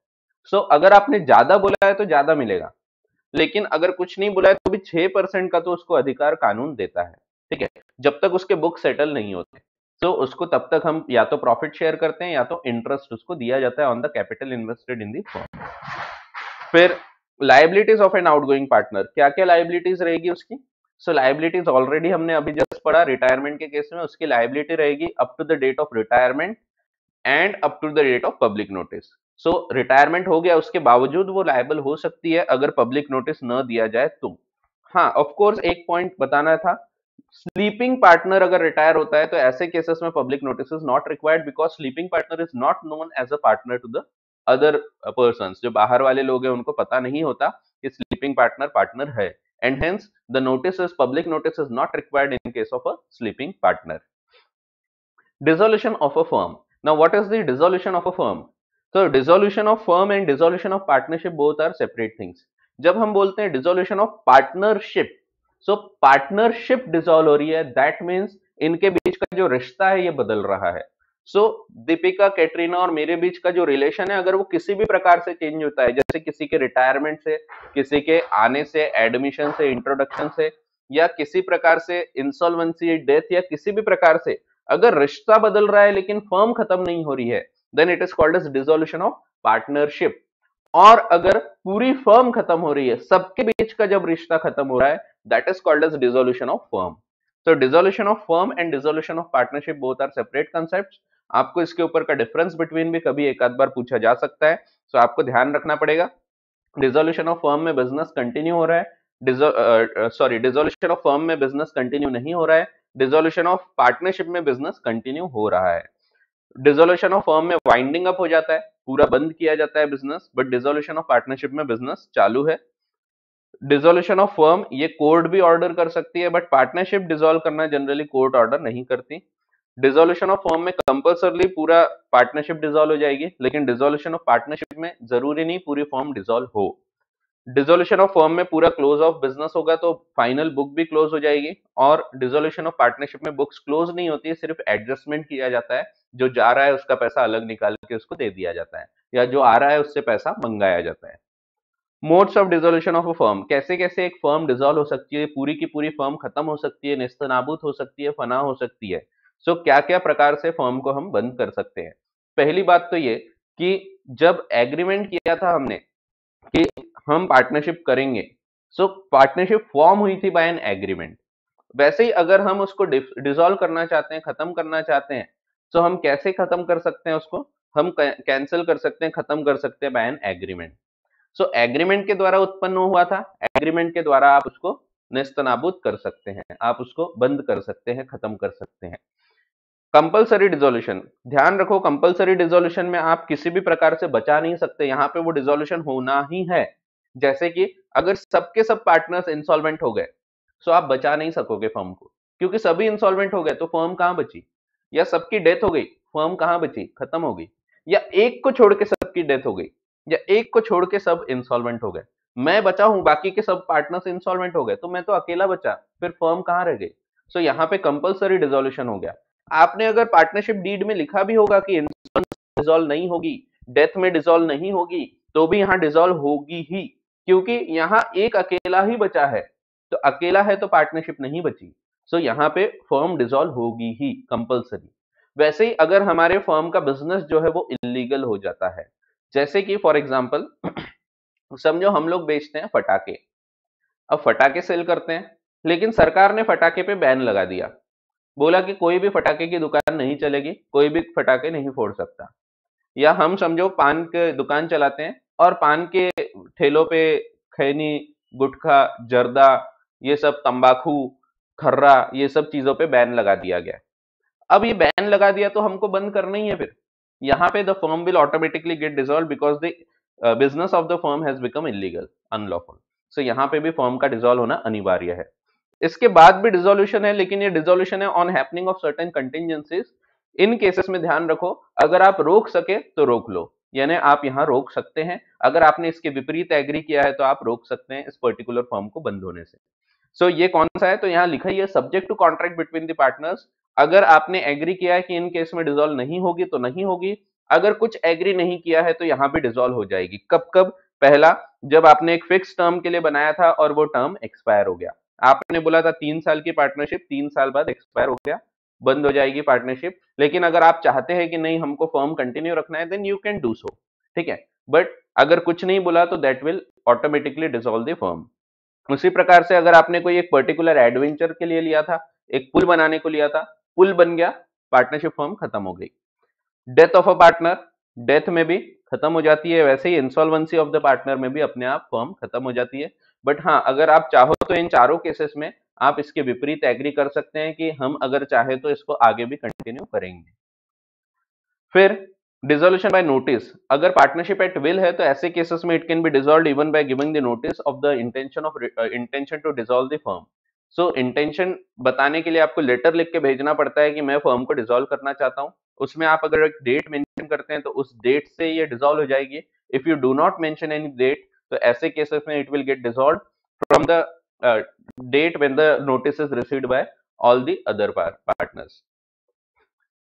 सो so, अगर आपने ज़्यादा बोला है तो ज़्यादा मिलेगा लेकिन अगर कुछ नहीं बोला है तो भी छह परसेंट का तो उसको अधिकार कानून देता है ठीक है? जब तक उसके बुक सेटल नहीं होते। तो उसको तब तक हम या तो प्रॉफिट शेयर करते हैं या तो इंटरेस्ट उसको दिया जाता है on the capital invested in the firm फिर liabilities of an outgoing partner क्या क्या लाइबिलिटीज रहेगी उसकी? सो लाइबिलिटीज ऑलरेडी हमने अभी जस्ट पढ़ा रिटायरमेंट के केस में उसकी लाइबिलिटी रहेगी up to the date of retirement and up to the date of public notice so retirement हो गया, उसके बावजूद वो लाइबल हो सकती है अगर पब्लिक नोटिस न दिया जाए तो. हाँ ऑफकोर्स एक पॉइंट बताना था स्लीपिंग पार्टनर अगर रिटायर होता है तो ऐसे केसेस में public notice is not required because sleeping partner is not known as a partner to the other person जो बाहर वाले लोग हैं, उनको पता नहीं होता कि स्लीपिंग पार्टनर पार्टनर है। And hence the notice is public notice is not required in case of a sleeping partner dissolution of a firm. Now, what is the dissolution of a firm? So, dissolution of firm and dissolution of partnership both are separate things. जब हम बोलते हैं dissolution of partnership so partnership dissolve हो रही है. That means इनके बीच का जो रिश्ता है ये बदल रहा है. सो so, दीपिका कैटरीना और मेरे बीच का जो रिलेशन है अगर वो किसी भी प्रकार से चेंज होता है जैसे किसी के रिटायरमेंट से किसी के आने से एडमिशन से इंट्रोडक्शन से या किसी प्रकार से इंसॉल्वेंसी डेथ या किसी भी प्रकार से अगर रिश्ता बदल रहा है लेकिन फर्म खत्म नहीं हो रही है then it is called as dissolution of partnership और अगर पूरी फर्म खत्म हो रही है सबके बीच का जब रिश्ता खत्म हो रहा है that is called as dissolution of firm तो dissolution of firm and dissolution of partnership both are separate concept आपको इसके ऊपर का डिफरेंस बिटवीन भी कभी एक आध बार पूछा जा सकता है। तो आपको ध्यान रखना पड़ेगा। डिजोल्यूशन ऑफ़ फर्म में बिज़नेस कंटिन्यू हो रहा है। सॉरी डिजोल्यूशन ऑफ़ फर्म में बिज़नेस कंटिन्यू नहीं हो रहा है। डिजोल्यूशन ऑफ़ पार्टनरशिप में बिज़नेस कंटिन्यू हो रहा है। डिजोल्यूशन ऑफ़ फर्म में वाइंडिंग अप हो जाता है। पूरा बंद किया जाता है business but dissolution of partnership में बिज़नेस चालू है। डिजोल्यूशन ऑफ़ फर्म ये कोर्ट भी ऑर्डर कर सकती है बट पार्टनरशिप डिजोल्व करना जनरली कोर्ट ऑर्डर नहीं करती। डिजोल्यूशन ऑफ़ फर्म में कंपल्सरली पूरा पार्टनरशिप डिजोल्व हो जाएगी, लेकिन डिजोल्यूशन ऑफ़ पार्टनरशिप में ज़रूरी नहीं पूरी फॉर्म डिजोल्व हो। डिजोल्यूशन ऑफ़ फर्म में पूरा क्लोज ऑफ़ बिज़नेस होगा तो फाइनल बुक भी क्लोज हो जाएगी, और डिजोल्यूशन ऑफ़ पार्टनरशिप में बुक्स क्लोज नहीं होती है सिर्फ़ एडजस्टमेंट किया जाता है, जो जा रहा है उसका पैसा अलग निकाल के उसको दे दिया जाता है, या जो आ रहा है उससे पैसा मंगाया जाता है। Modes of dissolution of a firm कैसे कैसे एक फर्म डिजोल्व हो सकती है? पूरी की पूरी फर्म खत्म हो सकती है निस्तनाबूत हो सकती है फना हो सकती है। सो so, क्या क्या प्रकार से फर्म को हम बंद कर सकते हैं? पहली बात तो ये कि जब एग्रीमेंट किया था हमने कि हम पार्टनरशिप करेंगे सो पार्टनरशिप फॉर्म हुई थी बाय एन एग्रीमेंट वैसे ही अगर हम उसको डिजोल्व करना चाहते हैं खत्म करना चाहते हैं तो हम कैसे खत्म कर सकते हैं उसको? हम कैंसिल कर सकते हैं खत्म कर सकते हैं by an agreement so agreement के द्वारा उत्पन्न हुआ था। एग्रीमेंट के द्वारा आप उसको निस्तनाबूद कर सकते हैं। आप उसको बंद कर सकते हैं, खत्म कर सकते हैं। कंपलसरी डिजोल्यूशन ध्यान रखो कंपलसरी डिजोल्यूशन में आप किसी भी प्रकार से बचा नहीं सकते। यहाँ पे वो डिजोल्यूशन होना ही है। जैसे कि अगर सबके सब पार्टनर्स इंसॉल्वेंट हो गए तो आप बचा नहीं सकोगे फर्म को। क्योंकि सभी इंसॉल्वेंट हो गए तो फर्म कहाँ बची? या सबकी डेथ हो गई फर्म कहाँ बची? खत्म हो गई। या एक को छोड़ के सबकी डेथ हो गई। या एक को छोड़ के सब इंसॉल्वेंट हो गए। मैं बचा हूँ बाकी के सब पार्टनर्स इंसॉल्वेंट हो गए तो मैं तो अकेला बचा फिर फर्म कहाँ रह गई सो यहाँ पे कंपलसरी डिजोल्यूशन हो गया। आपने अगर पार्टनरशिप डीड में लिखा भी होगा कि डिजोल्व नहीं होगी डेथ में डिजोल्व नहीं होगी तो भी यहाँ डिजोल्व होगी ही क्योंकि यहाँ एक अकेला ही बचा है तो अकेला है तो पार्टनरशिप नहीं बची। सो so, यहाँ पे फर्म डिजोल्व होगी ही कंपलसरी वैसे ही अगर हमारे फर्म का बिज़नेस जो है वो इलीगल हो जाता है जैसे कि फॉर एग्ज़ाम्पल समझो हम लोग बेचते हैं फटाके। अब फटाके सेल करते हैं, लेकिन सरकार ने फटाके पे बैन लगा दिया। बोला कि कोई भी फटाके की दुकान नहीं चलेगी, कोई भी फटाके नहीं फोड़ सकता। या हम समझो पान के दुकान चलाते हैं और पान के ठेलों पे खैनी, गुटखा, जर्दा, ये सब, तंबाकू, खर्रा, ये सब चीज़ों पे बैन लगा दिया गया। अब ये बैन लगा दिया तो हमको बंद करना ही है फिर। यहाँ पे the firm will automatically get dissolve because the business of the firm has become illegal unlawful so यहाँ पे भी फर्म का डिजोल्व होना अनिवार्य है। इसके बाद भी डिजोल्यूशन है लेकिन ये डिजोल्यूशन है on happening of certain contingencies in cases में ध्यान रखो अगर आप रोक सके तो रोक लो। यानी आप यहाँ रोक सकते हैं। अगर आपने इसके विपरीत एग्री किया है तो आप रोक सकते हैं इस पर्टिकुलर फॉर्म को बंद होने से। सो so, ये कौन सा है? तो यहाँ लिखा ही है subject to contract between the partners अगर आपने एग्री किया है कि इन केस में डिजोल्व नहीं होगी तो नहीं होगी। अगर कुछ एग्री नहीं किया है तो यहाँ भी डिजोल्व हो जाएगी। कब कब? पहला, जब आपने एक फिक्स टर्म के लिए बनाया था और वो टर्म एक्सपायर हो गया। आपने बोला था तीन साल की पार्टनरशिप तीन साल बाद एक्सपायर हो गया, बंद हो जाएगी पार्टनरशिप लेकिन अगर आप चाहते हैं कि नहीं, हमको फर्म कंटिन्यू रखना है then you can do so ठीक है? बट अगर कुछ नहीं बोला तो that will automatically dissolve the firm उसी प्रकार से अगर आपने कोई एक पर्टिकुलर एडवेंचर के लिए लिया था, एक पुल बनाने को लिया था पुल बन गया पार्टनरशिप फॉर्म खत्म हो गई। Death of a partner death में भी खत्म हो जाती है, वैसे ही इंसॉल्वेंसी ऑफ़ द पार्टनर में भी अपने आप फॉर्म खत्म हो जाती है। बट हाँ अगर आप चाहो तो इन चारों केसेस में आप इसके विपरीत एग्री कर सकते हैं कि हम अगर चाहे तो इसको आगे भी कंटिन्यू करेंगे। फिर डिजोल्यूशन बाय नोटिस अगर पार्टनरशिप एट विल है तो ऐसे केसेस में it can be dissolve even by giving the notice of the intention of intention to dissolve the firm so so, intention बताने के लिए आपको लेटर लिख के भेजना पड़ता है कि मैं फर्म को डिजोल्व करना चाहता हूँ। उसमें आप अगर एक डेट मेंशन करते हैं तो उस डेट से ये डिजोल्व हो जाएगी। If you do not mention any date तो ऐसे केसेस में it will get dissolve from the date when the notice is received by all the other partners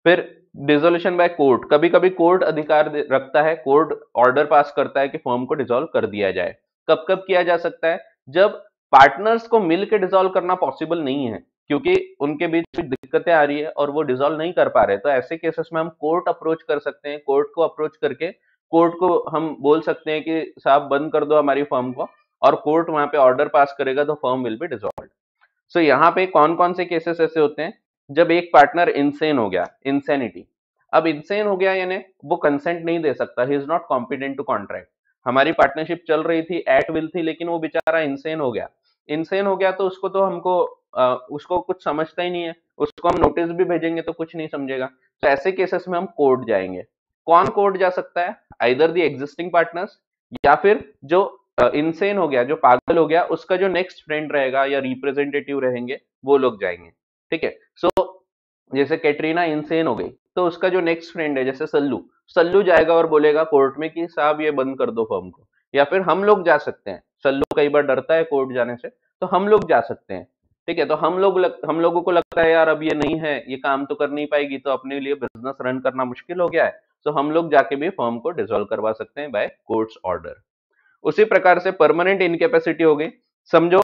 फिर डिजोल्यूशन बाय कोर्ट कभी कभी कोर्ट अधिकार रखता है। कोर्ट ऑर्डर पास करता है कि फर्म को डिजोल्व कर दिया जाए। कब कब किया जा सकता है? जब पार्टनर्स को मिल के डिजोल्व करना पॉसिबल नहीं है, क्योंकि उनके बीच कुछ दिक्कतें आ रही है और वो डिजोल्व नहीं कर पा रहे। तो ऐसे केसेस में हम कोर्ट अप्रोच कर सकते हैं कोर्ट को अप्रोच करके कोर्ट को हम बोल सकते हैं कि, साहब, बंद कर दो हमारी फर्म को और कोर्ट वहाँ पे ऑर्डर पास करेगा तो firm will be dissolve so यहाँ पे कौन कौन से केसेस ऐसे होते हैं? जब एक पार्टनर इंसेन हो गया इंसेनिटी अब इंसेन हो गया यानी वो कंसेंट नहीं दे सकता he is not competent to contract हमारी पार्टनरशिप चल रही थी एट विल थी, लेकिन वो बेचारा इंसेन हो गया। इंसेन हो गया तो उसको तो हमको आ, उसको कुछ समझता ही नहीं है। उसको हम नोटिस भी भेजेंगे तो कुछ नहीं समझेगा। तो ऐसे केसेस में हम कोर्ट जाएँगे। कौन कोर्ट जा सकता है? आइदर दी एग्जिस्टिंग पार्टनर्स या फिर जो इंसेन हो गया जो पागल हो गया उसका जो नेक्स्ट फ्रेंड रहेगा या रिप्रेजेंटेटिव रहेंगे वो लोग जाएँगे। ठीक है? सो जैसे कैटरीना इंसेन हो गई तो उसका जो नेक्स्ट फ्रेंड है जैसे सल्लू सल्लू जाएगा और बोलेगा कोर्ट में कि साहब ये बंद कर दो फर्म को। या फिर हम लोग जा सकते हैं। सल्लू कई बार डरता है कोर्ट जाने से तो हम लोग जा सकते हैं। ठीक है तो हम लोग लग, हम लोगों को लगता है यार अब ये नहीं है ये काम तो कर नहीं पाएगी तो अपने लिए बिज़नेस रन करना मुश्किल हो गया है। तो हम लोग जाके भी फर्म को डिसॉल्व करवा सकते हैं बाय कोर्ट्स ऑर्डर उसी प्रकार से परमानेंट इनकेपेसिटी हो गई। समझो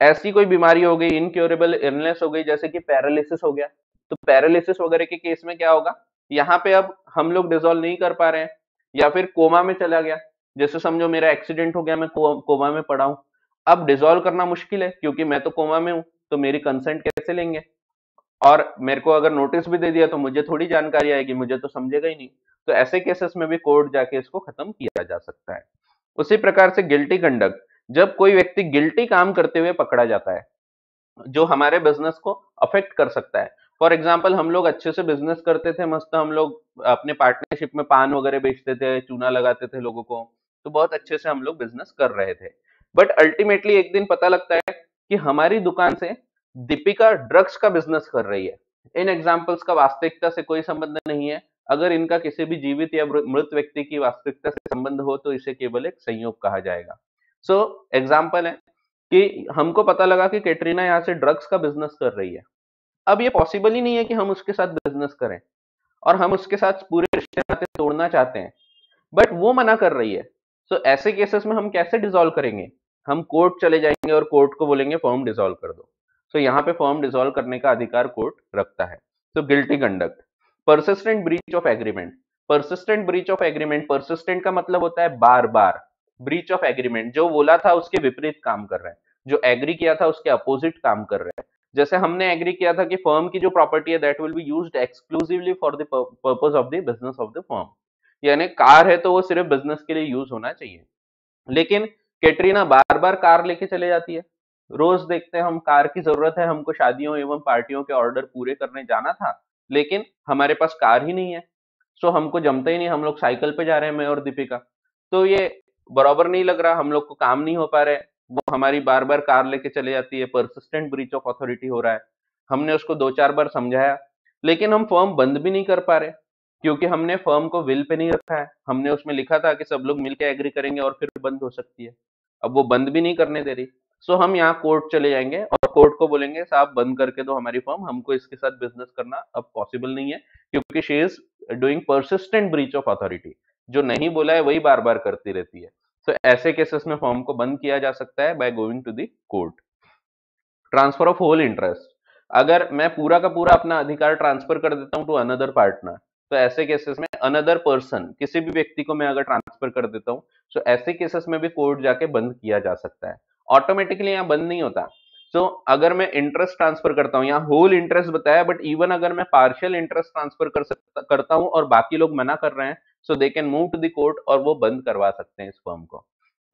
ऐसी कोई बीमारी हो गई इनक्योरेबल इलनेस हो गई जैसे कि पैरालिसिस हो गया। तो पैरालिसिस वगैरह के केस में क्या होगा? यहाँ पे अब हम लोग डिजोल्व नहीं कर पा रहे हैं या फिर कोमा में चला गया। जैसे समझो मेरा एक्सीडेंट हो गया मैं को, कोमा में पड़ा हूँ। अब डिजोल्व करना मुश्किल है क्योंकि मैं तो कोमा में हूँ तो मेरी कंसेंट कैसे लेंगे? और मेरे को अगर नोटिस भी दे दिया तो मुझे थोड़ी जानकारी आएगी मुझे तो समझेगा ही नहीं। तो ऐसे केसेस में भी कोर्ट जाके इसको खत्म किया जा सकता है। उसी प्रकार से गिल्टी कंडक्ट जब कोई व्यक्ति गिल्टी काम करते हुए पकड़ा जाता है जो हमारे बिज़नेस को अफेक्ट कर सकता है। फॉर एग्ज़ाम्पल हम लोग अच्छे से बिज़नेस करते थे मस्त हम लोग अपने पार्टनरशिप में पान वगैरह बेचते थे चूना लगाते थे लोगों को। तो बहुत अच्छे से हम लोग बिज़नेस कर रहे थे। बट अल्टीमेटली एक दिन पता लगता है कि हमारी दुकान से दीपिका ड्रग्स का बिज़नेस कर रही है। इन एग्जाम्पल्स का वास्तविकता से कोई संबंध नहीं है। अगर इनका किसी भी जीवित या मृत व्यक्ति की वास्तविकता से संबंध हो तो इसे केवल एक संयोग कहा जाएगा। सो so, एग्ज़ाम्पल है कि हमको पता लगा कि कैटरीना यहाँ से ड्रग्स का बिज़नेस कर रही है। अब ये पॉसिबल ही नहीं है कि हम उसके साथ बिज़नेस करें। और हम उसके साथ पूरे रिश्ते तोड़ना चाहते हैं। बट वो मना कर रही है। सो so, ऐसे केसेस में हम कैसे डिजोल्व करेंगे? हम कोर्ट चले जाएँगे और कोर्ट को बोलेंगे फॉर्म डिजोल्व कर दो। सो so, यहाँ पे फॉर्म डिजोल्व करने का अधिकार कोर्ट रखता है। So guilty conduct persistent breach of agreement persistent breach of agreement persistent का मतलब होता है बार बार ब्रीच ऑफ़ एग्रीमेंट जो बोला था उसके विपरीत काम कर रहे हैं। जो एग्री किया था उसके अपोजिट काम कर रहे हैं। जैसे हमने एग्री किया था कि फर्म की जो प्रॉपर्टी है that will be used exclusively for the purpose of the business of the firm यानी कार है तो वो सिर्फ़ बिज़नेस के लिए यूज़ होना चाहिए। लेकिन कैटरीना बार बार कार लेके चले जाती है। रोज देखते हैं हम कार की ज़रूरत है, हमको शादियों एवं पार्टियों के ऑर्डर पूरे करने जाना था, लेकिन हमारे पास कार ही नहीं है। सो हमको जमता ही नहीं, हम लोग साइकिल पे जा रहे हैं, मैं और दीपिका। तो ये बराबर नहीं लग रहा, हम लोग को काम नहीं हो पा रहे वो हमारी बार बार कार लेके चले जाती है परसिस्टेंट ब्रीच ऑफ़ अथॉरिटी हो रहा है। हमने उसको दो चार बार समझाया, लेकिन हम फॉर्म बंद भी नहीं कर पा रहे। क्योंकि हमने फर्म को विल पे नहीं रखा है। हमने उसमें लिखा था कि सब लोग मिलकर एग्री करेंगे और फिर बंद हो सकती है। अब वो बंद भी नहीं करने दे रही। सो हम यहाँ कोर्ट चले जाएँगे और कोर्ट को बोलेंगे, साहब, बंद करके दो हमारी फर्म हमको इसके साथ बिज़नेस करना अब पॉसिबल नहीं है क्योंकि she is doing persistent breach of authority जो नहीं बोला है, वही बार बार करती रहती है। तो ऐसे केसेस में फॉर्म को बंद किया जा सकता है by going to the court transfer of whole interest अगर मैं पूरा का पूरा अपना अधिकार ट्रांसफ़र कर देता हूँ टू अनदर पार्टनर तो ऐसे केसेस में अनदर पर्सन किसी भी व्यक्ति को मैं अगर ट्रांसफ़र कर देता हूँ तो ऐसे केसेस में भी कोर्ट जाके बंद किया जा सकता है। ऑटोमेटिकली यहाँ बंद नहीं होता। सो so, अगर मैं इंटरेस्ट ट्रांसफ़र करता हूँ यहाँ होल इंटरेस्ट बताया बट इवन अगर मैं पार्शियल इंटरेस्ट ट्रांसफ़र कर सकता करता हूँ और बाकी लोग मना कर रहे हैं so they can move to the court और वो बंद करवा सकते हैं इस फर्म को।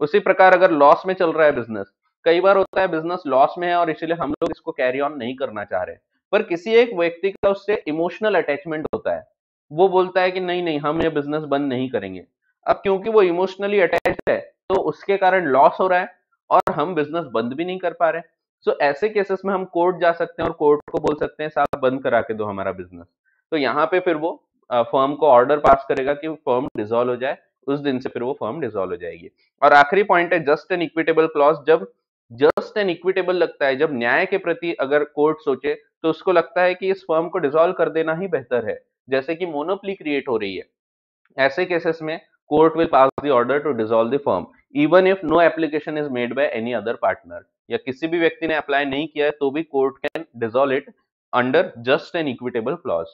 उसी प्रकार अगर लॉस में चल रहा है बिज़नेस कई बार होता है बिज़नेस लॉस में है और इसीलिए हम लोग इसको कैरी ऑन नहीं करना चाह रहे। पर किसी एक व्यक्ति का उससे इमोशनल अटैचमेंट होता है। वो बोलता है कि नहीं नहीं हम ये बिज़नेस बंद नहीं करेंगे। अब क्योंकि वो इमोशनली अटैच है तो उसके कारण लॉस हो रहा है और हम बिज़नेस बंद भी नहीं कर पा रहे। सो so, ऐसे केसेस में हम कोर्ट जा सकते हैं और कोर्ट को बोल सकते हैं साहब बंद करा के दो हमारा बिज़नेस तो यहाँ पे फिर वो फर्म को ऑर्डर पास करेगा कि फर्म डिजोल्व हो जाए उस दिन से फिर वो फर्म डिजोल्व हो जाएगी। और आखिरी पॉइंट है जस्ट एन इक्विटेबल क्लॉज जब जस्ट एन इक्विटेबल लगता है जब न्याय के प्रति अगर कोर्ट सोचे तो उसको लगता है कि इस फर्म को डिजोल्व कर देना ही बेहतर है। जैसे कि मोनोपली क्रिएट हो रही है। ऐसे केसेस में court will pass the order to dissolve the firm even if no application is made by any other partner या किसी भी व्यक्ति ने अप्लाई नहीं किया है तो भी court can dissolve it under just an equitable clause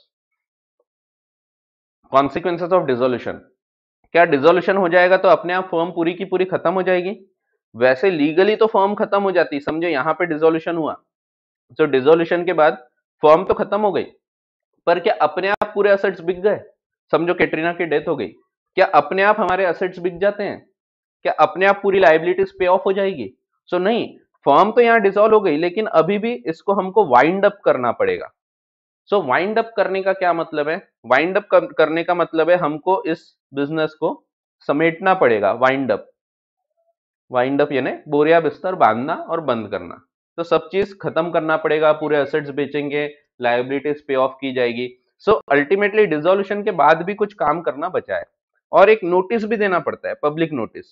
consequences of dissolution क्या डिजोल्यूशन हो जाएगा तो अपने आप फर्म पूरी की पूरी खत्म हो जाएगी। वैसे लीगली तो फर्म खत्म हो जाती, समझो यहाँ पे डिजोल्यूशन हुआ। तो डिजोल्यूशन के बाद फर्म तो खत्म हो गई। पर क्या अपने आप पूरे असेट्स बिक गए? समझो कैटरीना की डेथ हो गई। क्या अपने आप हमारे असेट्स बिक जाते हैं? क्या अपने आप पूरी लाइबिलिटीज पे ऑफ़ हो जाएगी? सो so, नहीं फर्म तो यहाँ डिसॉल्व हो गई लेकिन अभी भी इसको हमको वाइंड अप करना पड़ेगा। सो वाइंड अप करने का क्या मतलब है? वाइंड अप करने का मतलब है हमको इस बिज़नेस को समेटना पड़ेगा वाइंड अप वाइंड अप यानी बोरिया बिस्तर बांधना और बंद करना। तो सब चीज़ खत्म करना पड़ेगा पूरे असेट्स बेचेंगे लाइबिलिटीज पे ऑफ़ की जाएगी। सो अल्टीमेटली डिजोल्यूशन के बाद भी कुछ काम करना बचा है। और एक नोटिस भी देना पड़ता है public notice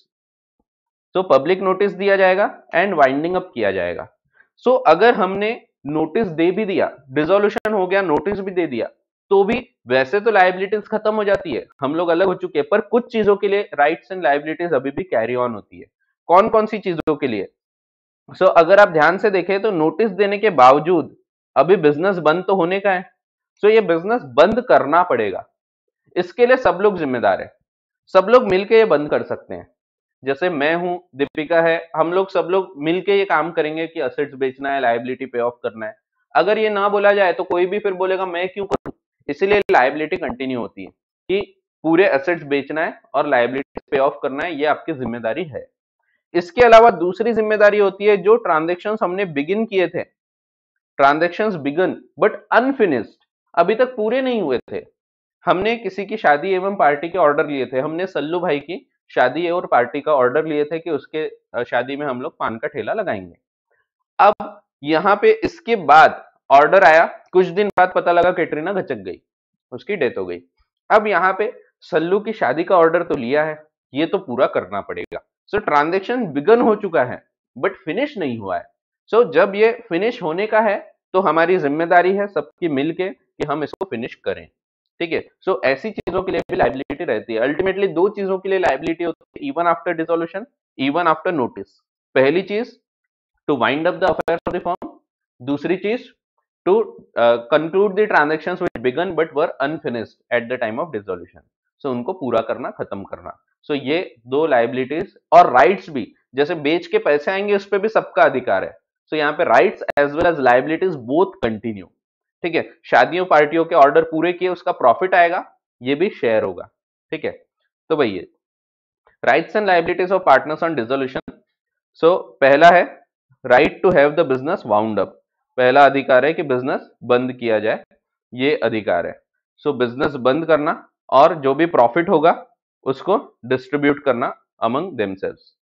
so public notice दिया जाएगा एंड वाइंडिंग अप किया जाएगा। सो so, अगर हमने नोटिस दे भी दिया डिजोल्यूशन हो गया नोटिस भी दे दिया तो भी वैसे तो लाइबिलिटीज खत्म हो जाती है। हम लोग अलग हो चुके हैं पर कुछ चीज़ों के लिए राइट्स एंड लाइबिलिटीज अभी भी कैरी ऑन होती है। कौन कौन सी चीज़ों के लिए? सो so, अगर आप ध्यान से देखें तो नोटिस देने के बावजूद अभी बिज़नेस बंद तो होने का है। सो ये बिज़नेस बंद करना पड़ेगा। इसके लिए सब लोग जिम्मेदार है। सब लोग मिलके ये बंद कर सकते हैं। जैसे मैं हूँ, दीपिका है, हम लोग सब लोग मिलके ये काम करेंगे कि असेट्स बेचना है लाइबिलिटी पे ऑफ़ करना है। अगर ये ना बोला जाए तो कोई भी फिर बोलेगा, मैं क्यों करूँ? इसीलिए लाइबिलिटी कंटिन्यू होती है कि पूरे असेट्स बेचना है और लाइबिलिटी पे ऑफ़ करना है, ये आपकी ज़िम्मेदारी है। इसके अलावा दूसरी ज़िम्मेदारी होती है जो ट्रांजेक्शन हमने बिगिन किए थे। ट्रांजेक्शन बिगन बट अनफिनिश्ड अभी तक पूरे नहीं हुए थे। हमने किसी की शादी एवं पार्टी के ऑर्डर लिए थे। हमने सल्लू भाई की शादी और पार्टी का ऑर्डर लिए थे कि उसके शादी में हम लोग पान का ठेला लगाएँगे। अब यहाँ पे इसके बाद ऑर्डर आया। कुछ दिन बाद पता लगा कैटरीना घचक गई। उसकी डेथ हो गई। अब यहाँ पे सल्लू की शादी का ऑर्डर तो लिया है। ये तो पूरा करना पड़ेगा। सो ट्रांजेक्शन बिगन हो चुका है बट फिनिश नहीं हुआ है। सो so, जब ये फिनिश होने का है तो हमारी ज़िम्मेदारी है सबकी मिलके कि हम इसको फिनिश करें। ठीक है? सो ऐसी चीज़ों के लिए भी लाइबिलिटी रहती है। अल्टीमेटली दो चीज़ों के लिए लाइबिलिटी होती है। Even after dissolution even after notice पहली चीज़ to wind up the affairs of the firm दूसरी चीज़ to conclude the transaction which began but were unfinished at the time of dissolution so उनको पूरा करना खत्म करना। सो so, ये दो लाइबिलिटीज और राइट्स भी। जैसे बेच के पैसे आएँगे उस पर भी सबका अधिकार है। सो यहाँ पे rights as well as liabilities both continue ठीक है? शादियों पार्टियों के ऑर्डर पूरे किए उसका प्रॉफिट आएगा ये भी शेयर होगा। ठीक है? तो भैया rights and liabilities of partners on dissolution so पहला है right to have the business wound up पहला अधिकार है कि बिज़नेस बंद किया जाए ये अधिकार है। सो so, बिज़नेस बंद करना और जो भी प्रॉफिट होगा उसको डिस्ट्रीब्यूट करना among themselves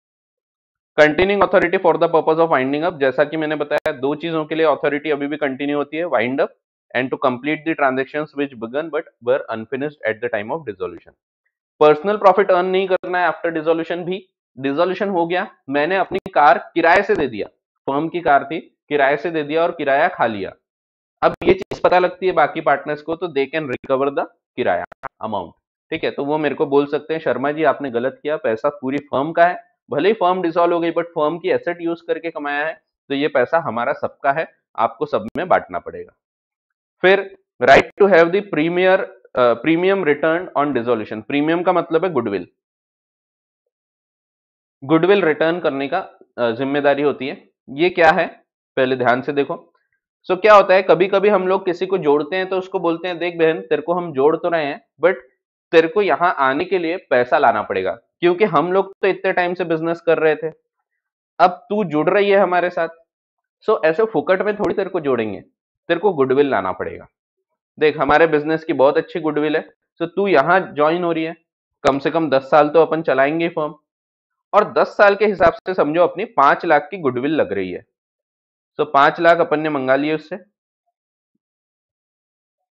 continuing authority for the purpose of winding up जैसा कि मैंने बताया, दो चीज़ों के लिए अथॉरिटी अभी भी कंटिन्यू होती है wind up and to complete the transaction which began but were unfinished at the time of dissolution personal profit earn नहीं करना है आफ्टर डिजोल्यूशन भी। डिजोल्यूशन हो गया, मैंने अपनी कार किराए से दे दिया। फर्म की कार थी, किराए से दे दिया और किराया खा लिया। अब ये चीज़ पता लगती है बाकी पार्टनर्स को तो दे कैन रिकवर द किराया अमाउंट ठीक है तो वो मेरे को बोल सकते हैं, शर्मा जी, आपने गलत किया, पैसा पूरी फर्म का है भले ही फर्म डिसॉल्व हो गई बट फर्म की एसेट यूज़ करके कमाया है तो ये पैसा हमारा सबका है आपको सब में बांटना पड़ेगा। फिर right to have the premier premium return on dissolution premium का मतलब है गुडविल गुडविल रिटर्न करने का ज़िम्मेदारी होती है। ये क्या है? पहले ध्यान से देखो। सो so, क्या होता है? कभी कभी हम लोग किसी को जोड़ते हैं तो उसको बोलते हैं देख बहन तेरे को हम जोड़ तो रहे हैं बट तेरे को यहाँ आने के लिए पैसा लाना पड़ेगा। क्योंकि हम लोग तो इतने टाइम से बिज़नेस कर रहे थे। अब तू जुड़ रही है हमारे साथ। सो so, ऐसे फुकट में थोड़ी तेरे को जोड़ेंगे। तेरे को गुडविल लाना पड़ेगा। देख हमारे बिज़नेस की बहुत अच्छी गुडविल है। तो तू यहाँ ज्वाइन हो रही है। कम से कम दस साल तो अपन चलाएँगे फर्म और दस साल के हिसाब से समझो अपनी पाँच लाख की गुडविल लग रही है। तो पाँच लाख अपन ने मंगा लिए उससे।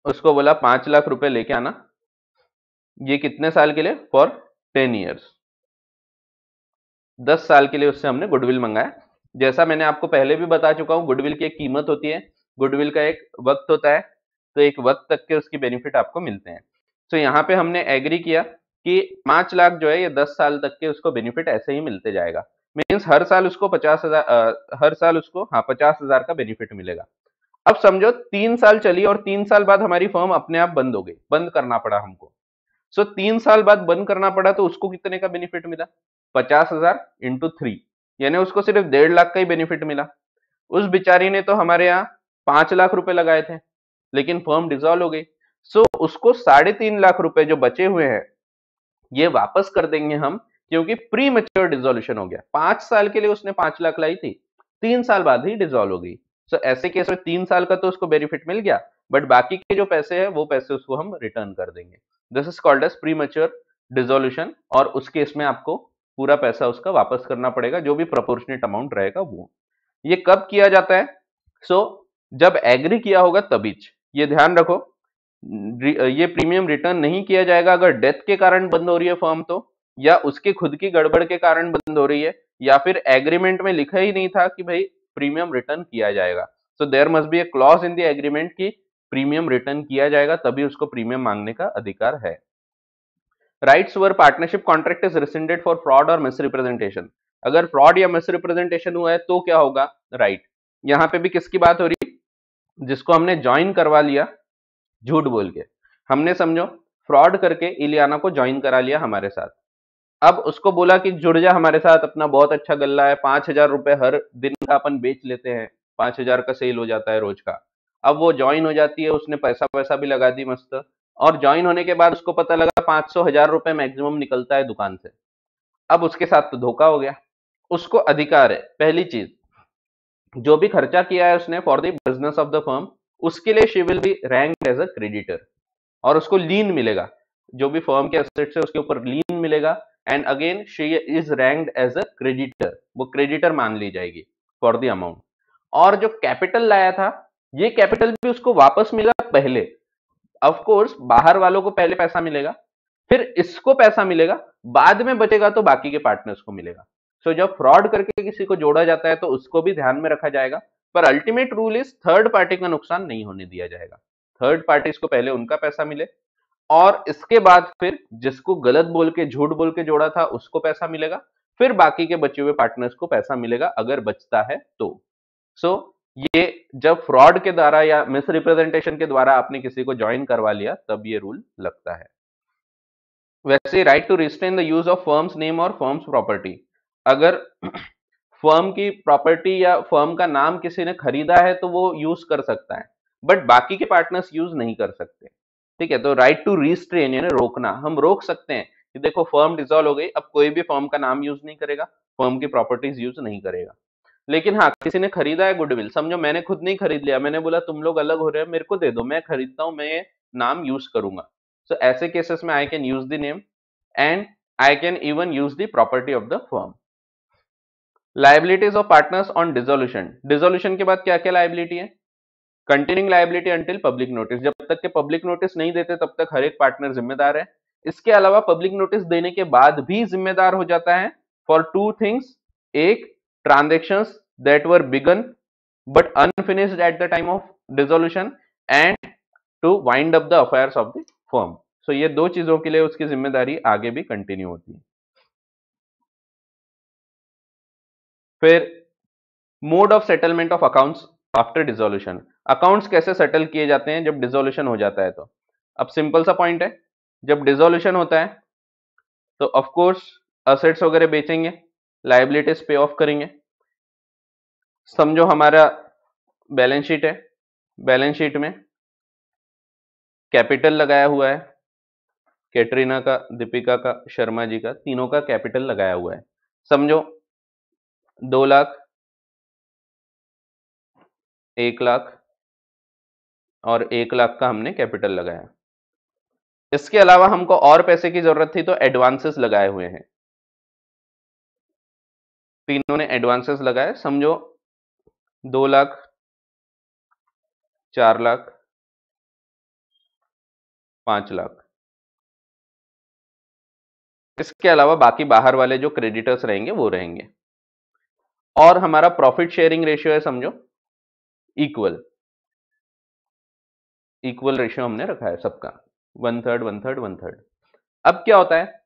उसको बोला पाँच लाख रुपए लेके आना। ये कितने साल के लिए? फॉर टेन ईयर्स दस साल के लिए उससे हमने गुडविल मंगाया। जैसा मैंने आपको पहले भी बता चुका हूँ, गुडविल की एक कीमत होती है। गुडविल का एक वक्त होता है तो एक वक्त तक के उसकी बेनिफिट आपको मिलते हैं। तो यहाँ पे हमने एग्री किया कि पाँच लाख जो है, ये दस साल तक के उसको बेनिफिट ऐसे ही मिलते जाएगा। मीन्स हर साल उसको पचास हज़ार हर साल उसको हाँ पचास हज़ार का बेनिफिट मिलेगा। अब समझो, तीन साल चली और तीन साल बाद हमारी फर्म अपने आप बंद हो गई। बंद करना पड़ा हमको। सो तीन साल बाद बंद करना पड़ा तो उसको कितने का बेनिफिट मिला? पचास हज़ार इंटू थ्री यानी उसको सिर्फ़ डेढ़ लाख का ही बेनिफिट मिला। उस बिचारी ने तो हमारे यहाँ पाँच लाख रुपए लगाए थे, लेकिन फर्म डिजोल्व हो गई। सो उसको साढ़े तीन लाख रुपए जो बचे हुए हैं, ये वापस कर देंगे हम, क्योंकि प्री मेच्योर डिजोल्यूशन हो गया। पाँच साल के लिए उसने पाँच लाख लाई थी, तीन साल बाद ही डिजोल्व हो गई। सो ऐसे केस में तीन साल का तो उसको बेनिफिट मिल गया बट बाकी के जो पैसे हैं, वो पैसे उसको हम रिटर्न कर देंगे। This is called as premature dissolution और उस केस में आपको पूरा पैसा उसका वापस करना पड़ेगा जो भी प्रोपोर्शनेट अमाउंट रहेगा वो। ये कब किया जाता है? सो so, जब एग्री किया होगा तभी ये ध्यान रखो ये प्रीमियम रिटर्न नहीं किया जाएगा अगर डेथ के कारण बंद हो रही है फर्म तो या उसके खुद की गड़बड़ के कारण बंद हो रही है या फिर एग्रीमेंट में लिखा ही नहीं था कि भाई प्रीमियम रिटर्न किया जाएगा। So there must be a clause in the agreement की प्रीमियम रिटर्न किया जाएगा, तभी उसको प्रीमियम मांगने का अधिकार है। Rights where partnership contract is rescinded for fraud और मिसरिप्रेजेंटेशन अगर फ्रॉड या मिसरिप्रेजेंटेशन हुआ है तो क्या होगा? Right right. यहाँ पे भी किसकी बात हो रही? जिसको हमने ज्वाइन करवा लिया, झूठ बोल के। हमने समझो फ्रॉड करके इलियाना को ज्वाइन करा लिया हमारे साथ। अब उसको बोला कि जुड़ जा हमारे साथ, अपना बहुत अच्छा गल्ला है, पाँच हज़ार रुपए हर दिन का अपन बेच लेते हैं। पाँच हज़ार का सेल हो जाता है रोज का। अब वो ज्वाइन हो जाती है, उसने पैसा वैसा भी लगा दी मस्त। और ज्वाइन होने के बाद उसको पता लगा पाँच सौ हज़ार रुपए मैक्सिमम निकलता है दुकान से। अब उसके साथ तो धोखा हो गया। उसको अधिकार है, पहली चीज़। जो भी खर्चा किया है उसने for the business of the firm उसके लिए she will be rank as a creditor और उसको लीन मिलेगा। जो भी फर्म के एसेट्स है, उसके ऊपर लीन मिलेगा। And again she is ranked as a creditor वो क्रेडिटर मान ली जाएगी फॉर द अमाउंट और जो कैपिटल लाया था ये कैपिटल भी उसको वापस मिला पहले। ऑफ़ कोर्स बाहर वालों को पहले पैसा मिलेगा फिर इसको पैसा मिलेगा बाद में बचेगा तो बाकी के पार्टनर्स को मिलेगा। सो so, जब फ्रॉड करके किसी को जोड़ा जाता है तो उसको भी ध्यान में रखा जाएगा पर ultimate rule is third party का नुकसान नहीं होने दिया जाएगा। थर्ड पार्टी को पहले उनका पैसा मिले और इसके बाद फिर जिसको गलत बोल के झूठ बोल के जोड़ा था उसको पैसा मिलेगा फिर बाकी के बचे हुए पार्टनर्स को पैसा मिलेगा अगर बचता है तो। सो so, ये जब फ्रॉड के द्वारा या मिस रिप्रेजेंटेशन के द्वारा आपने किसी को ज्वाइन करवा लिया, तब ये रूल लगता है। वैसे right to restrain the use of firm's name और फर्म्स प्रॉपर्टी अगर फर्म की प्रॉपर्टी या फर्म का नाम किसी ने खरीदा है तो वो यूज़ कर सकता है बट बाकी के पार्टनर्स यूज़ नहीं कर सकते। ठीक है तो राइट टू रिस्ट्रेन यानी रोकना। हम रोक सकते हैं कि देखो फर्म डिजोल्व हो गई, अब कोई भी फर्म का नाम यूज़ नहीं करेगा फर्म की प्रॉपर्टीज़ यूज़ नहीं करेगा। लेकिन हाँ किसी ने खरीदा है गुडविल समझो मैंने खुद नहीं खरीद लिया। मैंने बोला तुम लोग अलग हो रहे हो मेरे को दे दो मैं खरीदता हूँ मैं ये नाम यूज़ करूँगा। सो so, ऐसे केसेस में I can use the name and I can even use the property of the firm liabilities of partners on dissolution dissolution के बाद क्या क्या लाइबिलिटी है? Continuing liability until public notice जब तक के पब्लिक नोटिस नहीं देते तब तक हर एक पार्टनर जिम्मेदार है। इसके अलावा पब्लिक नोटिस देने के बाद भी जिम्मेदार हो जाता है फॉर टू थिंग्स एक transactions that were begun but unfinished at the time of dissolution and to wind up the affairs of the firm. So, ये दो चीज़ों के लिए उसकी ज़िम्मेदारी आगे भी कंटिन्यू होती है। फिर mode of settlement of accounts after dissolution accounts कैसे सेटल किए जाते हैं? जब डिसोल्यूशन हो जाता है तो। अब सिंपल सा पॉइंट है। जब डिसोल्यूशन होता है तो ऑफ़ कोर्स असेट्स वगैरह बेचेंगे। लाइबिलिटीज पे ऑफ़ करेंगे। समझो हमारा बैलेंस शीट है बैलेंस शीट में कैपिटल लगाया हुआ है, कैटरीना का, दीपिका का, शर्मा जी का, तीनों का कैपिटल लगाया हुआ है। समझो दो लाख, एक लाख और एक लाख का हमने कैपिटल लगाया। इसके अलावा हमको और पैसे की ज़रूरत थी तो एडवांसेस लगाए हुए हैं। तीनों ने एडवांसेस लगाए, समझो, दो लाख, चार लाख, पाँच लाख। इसके अलावा बाकी बाहर वाले जो क्रेडिटर्स रहेंगे, वो रहेंगे। और हमारा प्रॉफिट शेयरिंग रेशियो है, समझो इक्वल इक्वल रेशियो हमने रखा है सबका। One third one third one third अब क्या होता है?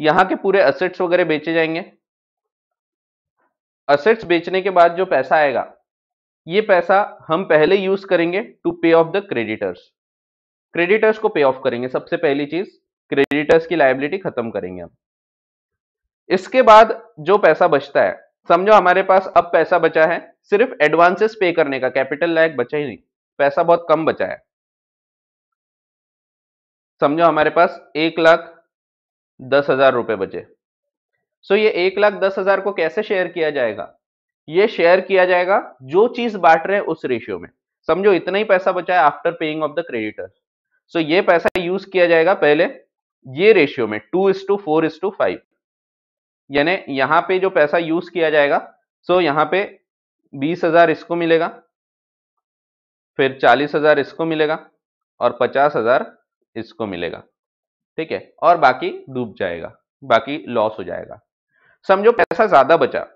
यहाँ के पूरे असेट्स वगैरह बेचे जाएँगे। असेट्स बेचने के बाद जो पैसा आएगा, ये पैसा हम पहले यूज़ करेंगे to pay off the creditors creditors को पे ऑफ़ करेंगे, सबसे पहली चीज़ क्रेडिटर्स की लाइबिलिटी खत्म करेंगे हम। इसके बाद जो पैसा बचता है, समझो हमारे पास अब पैसा बचा है, सिर्फ़ एडवांसेस पे करने का कैपिटल लायक बचा ही नहीं, पैसा बहुत कम बचा है। समझो हमारे पास एक लाख दस हज़ार रुपए बचे। सो ये एक लाख दस हज़ार को कैसे शेयर किया जाएगा? ये शेयर किया जाएगा जो चीज़ बांट रहे हैं उस रेशियो में। समझो, इतना ही पैसा बचा है after paying off the creditors so ये पैसा यूज़ किया जाएगा पहले ये रेशियो में two is to four is to five यानी यहाँ पे जो पैसा यूज़ किया जाएगा सो यहाँ पे बीस हज़ार इसको मिलेगा, फिर चालीस हज़ार इसको मिलेगा और पचास हज़ार इसको मिलेगा। ठीक है? और बाकी डूब जाएगा, बाकी लॉस हो जाएगा। समझो पैसा ज़्यादा बचा,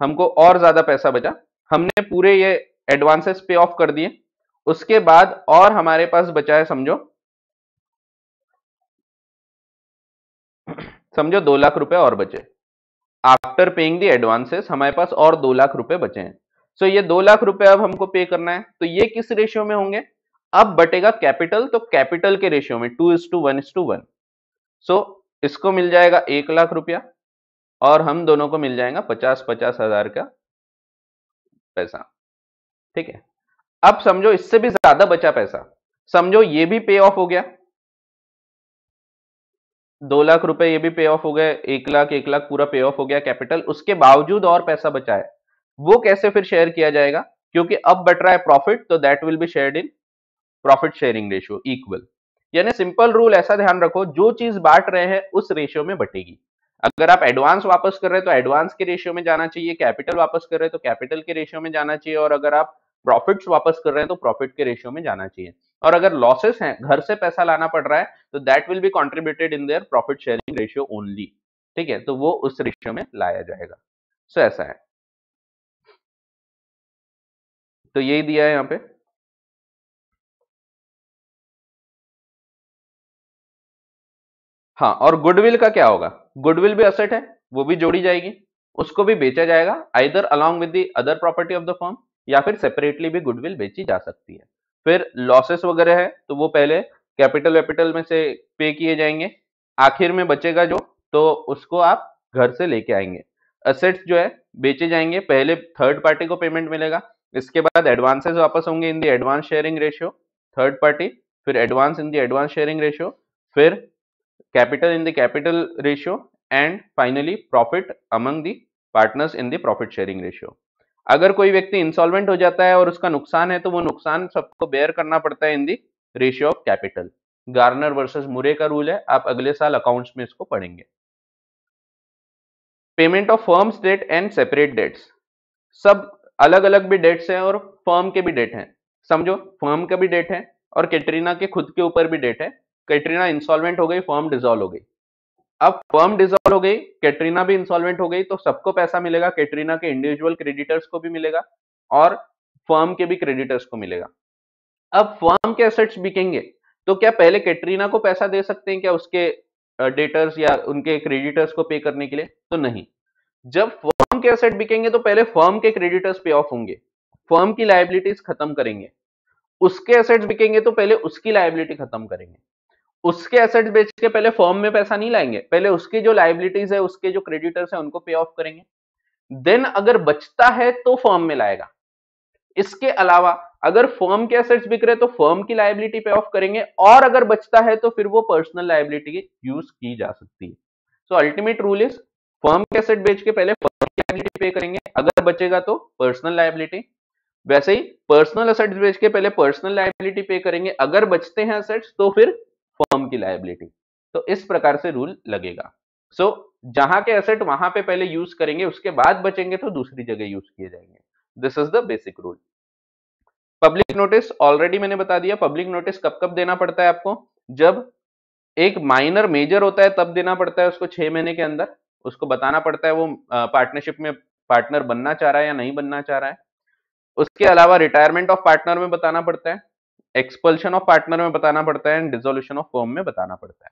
हमको और ज़्यादा पैसा बचा। हमने पूरे ये एडवांसेस पे ऑफ़ कर दिए। उसके बाद और हमारे पास बचा है, समझो। समझो दो लाख रुपए और बचे। आफ्टर पेइंग दी एडवांसेस हमारे पास और दो लाख रुपए बचे हैं। सो ये दो लाख रुपए अब हमको पे करना है। तो ये किस रेशियो में होंगे? अब बटेगा कैपिटल तो कैपिटल के रेशियो में two is to one is to one so इसको मिल जाएगा एक लाख रुपया। और हम दोनों को मिल जाएगा पचास पचास हज़ार का पैसा। ठीक है? अब समझो इससे भी ज़्यादा बचा पैसा। समझो ये भी पे ऑफ़ हो गया। दो लाख रुपए ये भी पे ऑफ़ हो गए, एक लाख एक लाख पूरा पे ऑफ़ हो गया कैपिटल उसके बावजूद और पैसा बचा है। वो कैसे फिर शेयर किया जाएगा? क्योंकि अब बट रहा है प्रॉफिट तो that will be share in profit sharing ratio equal यानी सिंपल रूल ऐसा ध्यान रखो, जो चीज़ बांट रहे हैं, उस रेशियो में बटेगी। अगर आप एडवांस वापस कर रहे हैं तो एडवांस के रेशियो में जाना चाहिए कैपिटल वापस कर रहे हैं तो कैपिटल के रेशियो में जाना चाहिए, और अगर आप प्रॉफिट्स वापस कर रहे हैं तो प्रॉफिट के रेशियो में जाना चाहिए। और अगर लॉसेस हैं, घर से पैसा लाना पड़ रहा है तो that will be contributed in their profit sharing ratio only ठीक है? तो वो उस रेशियो में लाया जाएगा। सो ऐसा है। तो यही दिया है यहाँ पे। हाँ और गुडविल का क्या होगा? गुडविल भी असेट है, वो भी जोड़ी जाएगी, उसको भी बेचा जाएगा either along with the other property of the firm या फिर सेपरेटली भी गुडविल बेची जा सकती है। फिर लॉसेस वगैरह है तो वो पहले कैपिटल वैपिटल में से पे किए जाएँगे, आखिर में बचेगा जो तो उसको आप घर से लेके आएँगे। असेट्स जो है, बेचे जाएँगे, पहले थर्ड पार्टी को पेमेंट मिलेगा, इसके बाद एडवांसेस वापस होंगे in the advance sharing ratio third party फिर advance in the advance sharing ratio फिर capital in the capital ratio and finally profit among the partners in the profit sharing ratio अगर कोई व्यक्ति इंसॉल्वेंट हो जाता है और उसका नुकसान है तो वो नुकसान सबको बेयर करना पड़ता है in the ratio of capital Garner versus Murray का रूल है, आप अगले साल अकाउंट्स में इसको पढ़ेंगे। Payment of firm's debt and separate debts सब अलग अलग भी डेट्स हैं और फर्म के भी डेट हैं। समझो फर्म का भी डेट है और कैटरीना के खुद के ऊपर भी डेट है। कैटरीना इंसॉल्वेंट हो गई फर्म डिजोल्व हो गई। अब फर्म डिजोल्व हो गई, कैटरीना भी इंसॉल्वेंट हो गई तो सबको पैसा मिलेगा, कैटरीना के इंडिविजुअल क्रेडिटर्स को भी मिलेगा और फर्म के भी क्रेडिटर्स को मिलेगा। अब फर्म के एसेट्स बिकेंगे तो क्या पहले कैटरीना को पैसा दे सकते हैं क्या उसके डेटर्स या उनके क्रेडिटर्स को पे करने के लिए? तो नहीं। जब फर्म के एसेट बिकेंगे तो पहले फर्म के क्रेडिटर्स पे ऑफ़ होंगे। फर्म की लाइबिलिटीज खत्म करेंगे। उसके एसेट्स बिकेंगे तो पहले उसकी लाइबिलिटी खत्म करेंगे। उसके एसेट्स बेच के पहले फर्म में पैसा नहीं लाएँगे। पहले उसकी जो लाइबिलिटीज है, उसके जो क्रेडिटर्स है, उनको पे ऑफ़ करेंगे। देन अगर बचता है तो फर्म में लाएगा। इसके अलावा अगर फर्म के एसेट्स बिक रहे तो फर्म की लाइबिलिटी पे ऑफ़ करेंगे और अगर बचता है तो फिर वो पर्सनल लाइबिलिटी यूज़ की जा सकती है। So ultimate rule is firm के एसेट बेच के पहले फर्म की लाइबिलिटी पे करेंगे। अगर बचेगा तो पर्सनल लाइबिलिटी वैसे ही पर्सनल एसेट्स बेच के पहले पर्सनल लाइबिलिटी पे करेंगे। अगर बचते हैं एसेट्स तो फिर फर्म की लाइबिलिटी तो इस प्रकार से रूल लगेगा। सो so, जहाँ के एसेट वहाँ पे पहले यूज़ करेंगे उसके बाद बचेंगे तो दूसरी जगह यूज़ किए जाएँगे। This is the basic rule public notice already मैंने बता दिया। पब्लिक नोटिस कब कब देना पड़ता है आपको? जब एक माइनर मेजर होता है तब देना पड़ता है उसको छह महीने के अंदर। उसको बताना पड़ता है वो पार्टनरशिप में पार्टनर बनना चाह रहा है या नहीं बनना चाह रहा है। उसके अलावा रिटायरमेंट ऑफ़ पार्टनर में बताना पड़ता है। एक्सपल्शन ऑफ़ पार्टनर में बताना पड़ता है एंड डिजोल्यूशन ऑफ़ फॉर्म में बताना पड़ता है।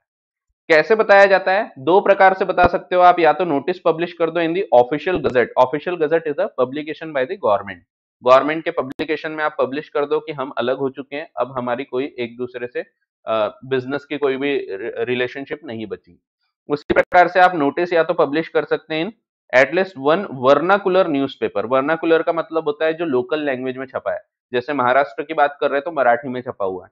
कैसे बताया जाता है? दो प्रकार से बता सकते हो आप। या तो नोटिस पब्लिश कर दो in the official gazette official gazette is a publication by the government government के पब्लिकेशन में आप पब्लिश कर दो कि हम अलग हो चुके हैं। अब हमारी कोई एक दूसरे से बिज़नेस की कोई भी रिलेशनशिप नहीं बची। उसी प्रकार से आप नोटिस या तो पब्लिश कर सकते हैं in at least one vernacular newspaper vernacular का मतलब होता है जो लोकल लैंग्वेज में छपा है। जैसे महाराष्ट्र की बात कर रहे हैं तो मराठी में छपा हुआ है।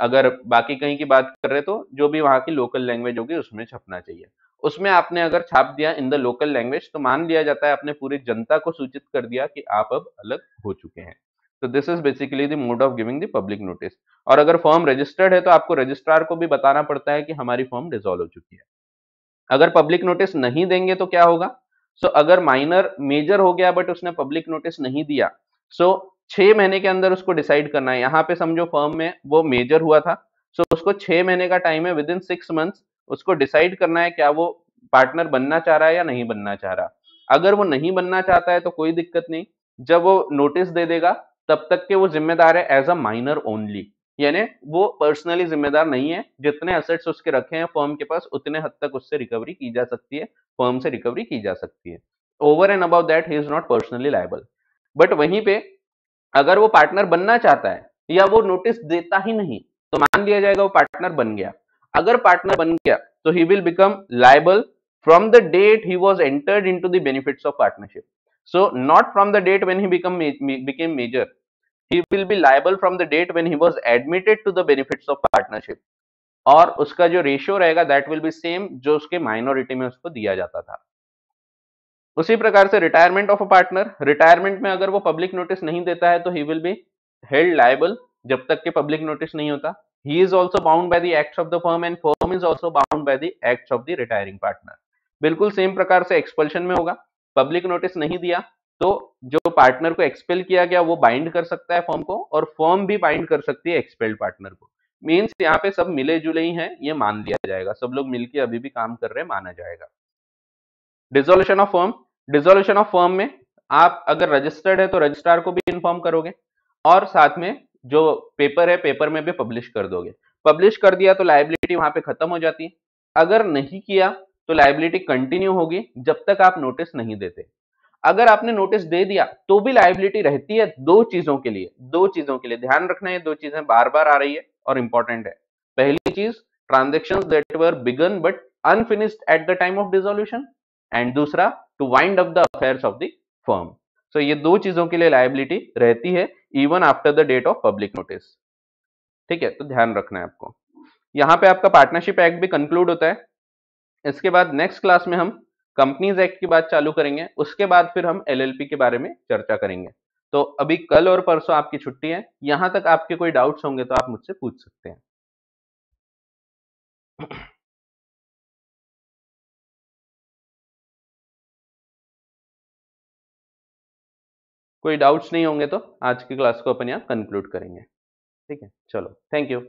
अगर बाकी कहीं की बात कर रहे तो जो भी वहाँ की लोकल लैंग्वेज होगी उसमें छपना चाहिए। उसमें आपने अगर छाप दिया इन द लोकल लैंग्वेज तो मान लिया जाता है आपने पूरी जनता को सूचित कर दिया कि आप अब अलग हो चुके हैं। तो this is basically the mode of giving the public notice और अगर फॉर्म रजिस्टर्ड है तो आपको रजिस्ट्रार को भी बताना पड़ता है कि हमारी फॉर्म डिजोल्व हो चुकी है। अगर पब्लिक नोटिस नहीं देंगे तो क्या होगा? सो so, अगर माइनर मेजर हो गया बट उसने पब्लिक नोटिस नहीं दिया सो so, छह महीने के अंदर उसको डिसाइड करना है। यहाँ पे समझो फर्म में वो मेजर हुआ था सो उसको छह महीने का टाइम है विद इन सिक्स मंथ्स उसको डिसाइड करना है क्या वो पार्टनर बनना चाह रहा है या नहीं बनना चाह रहा। अगर वो नहीं बनना चाहता है तो कोई दिक्कत नहीं। जब वो नोटिस दे देगा, तब तक के वो जिम्मेदार है एज अ माइनर ओनली यानी वो पर्सनली जिम्मेदार नहीं है। जितने असेट्स उसके रखे हैं फर्म के पास, उतने हद तक उससे रिकवरी की जा सकती है फर्म से रिकवरी की जा सकती है। Over and about that he is not personally liable but वहीं पे अगर वो पार्टनर बनना चाहता है, या वो नोटिस देता ही नहीं तो मान लिया जाएगा वो पार्टनर बन गया। अगर पार्टनर बन गया तो he will become liable from the date he was entered into the benefits of partnership so not from the date when he become became major he will be liable from the date when he was admitted to the benefits of partnership. और उसका जो ratio रहेगा that will B same जो उसके minority में उसको दिया जाता था। उसी प्रकार से retirement of a partner retirement में अगर वो पब्लिक नोटिस नहीं देता है तो he will be held liable जब तक के पब्लिक नोटिस नहीं होता। He is also bound by the act of the firm and firm is also bound by the act of the retiring partner बिल्कुल सेम प्रकार से एक्सपल्शन में होगा। पब्लिक नोटिस नहीं दिया तो जो पार्टनर को एक्सपेल किया गया, वो बाइंड कर सकता है फर्म को और फर्म भी बाइंड कर सकती है एक्सपेल्ड पार्टनर को। मीन्स यहाँ पे सब मिले जुले ही हैं, ये मान लिया जाएगा। सब लोग मिलके अभी भी काम कर रहे हैं, माना जाएगा। Dissolution of firm dissolution of firm में आप अगर रजिस्टर्ड है तो रजिस्ट्रार को भी इन्फॉर्म करोगे और साथ में जो पेपर है पेपर में भी पब्लिश कर दोगे। पब्लिश कर दिया तो लाइबिलिटी वहाँ पे खत्म हो जाती है। अगर नहीं किया तो लाइबिलिटी कंटिन्यू होगी जब तक आप नोटिस नहीं देते। अगर आपने नोटिस दे दिया तो भी लाइबिलिटी रहती है दो चीज़ों के लिए। दो चीज़ों के लिए ध्यान रखना है, दो चीज़ें बार बार आ रही है और इंपॉर्टेंट है। पहली चीज़ transaction that were began but unfinished at the time of dissolution and दूसरा to wind up the affairs of the firm so ये दो चीज़ों के लिए लाइबिलिटी रहती है even after the date of public notice ठीक है तो ध्यान रखना है आपको। यहाँ पे आपका पार्टनरशिप एक्ट भी कंक्लूड होता है। इसके बाद नेक्स्ट क्लास में हम कंपनीज़ एक्ट की बात चालू करेंगे, उसके बाद फिर हम एलएलपी के बारे में चर्चा करेंगे। तो अभी कल और परसों आपकी छुट्टी है, यहाँ तक आपके कोई डाउट्स होंगे तो आप मुझसे पूछ सकते हैं। कोई डाउट्स नहीं होंगे तो आज की क्लास को अपन यहाँ कंक्लूड करेंगे। ठीक है? चलो थैंक यू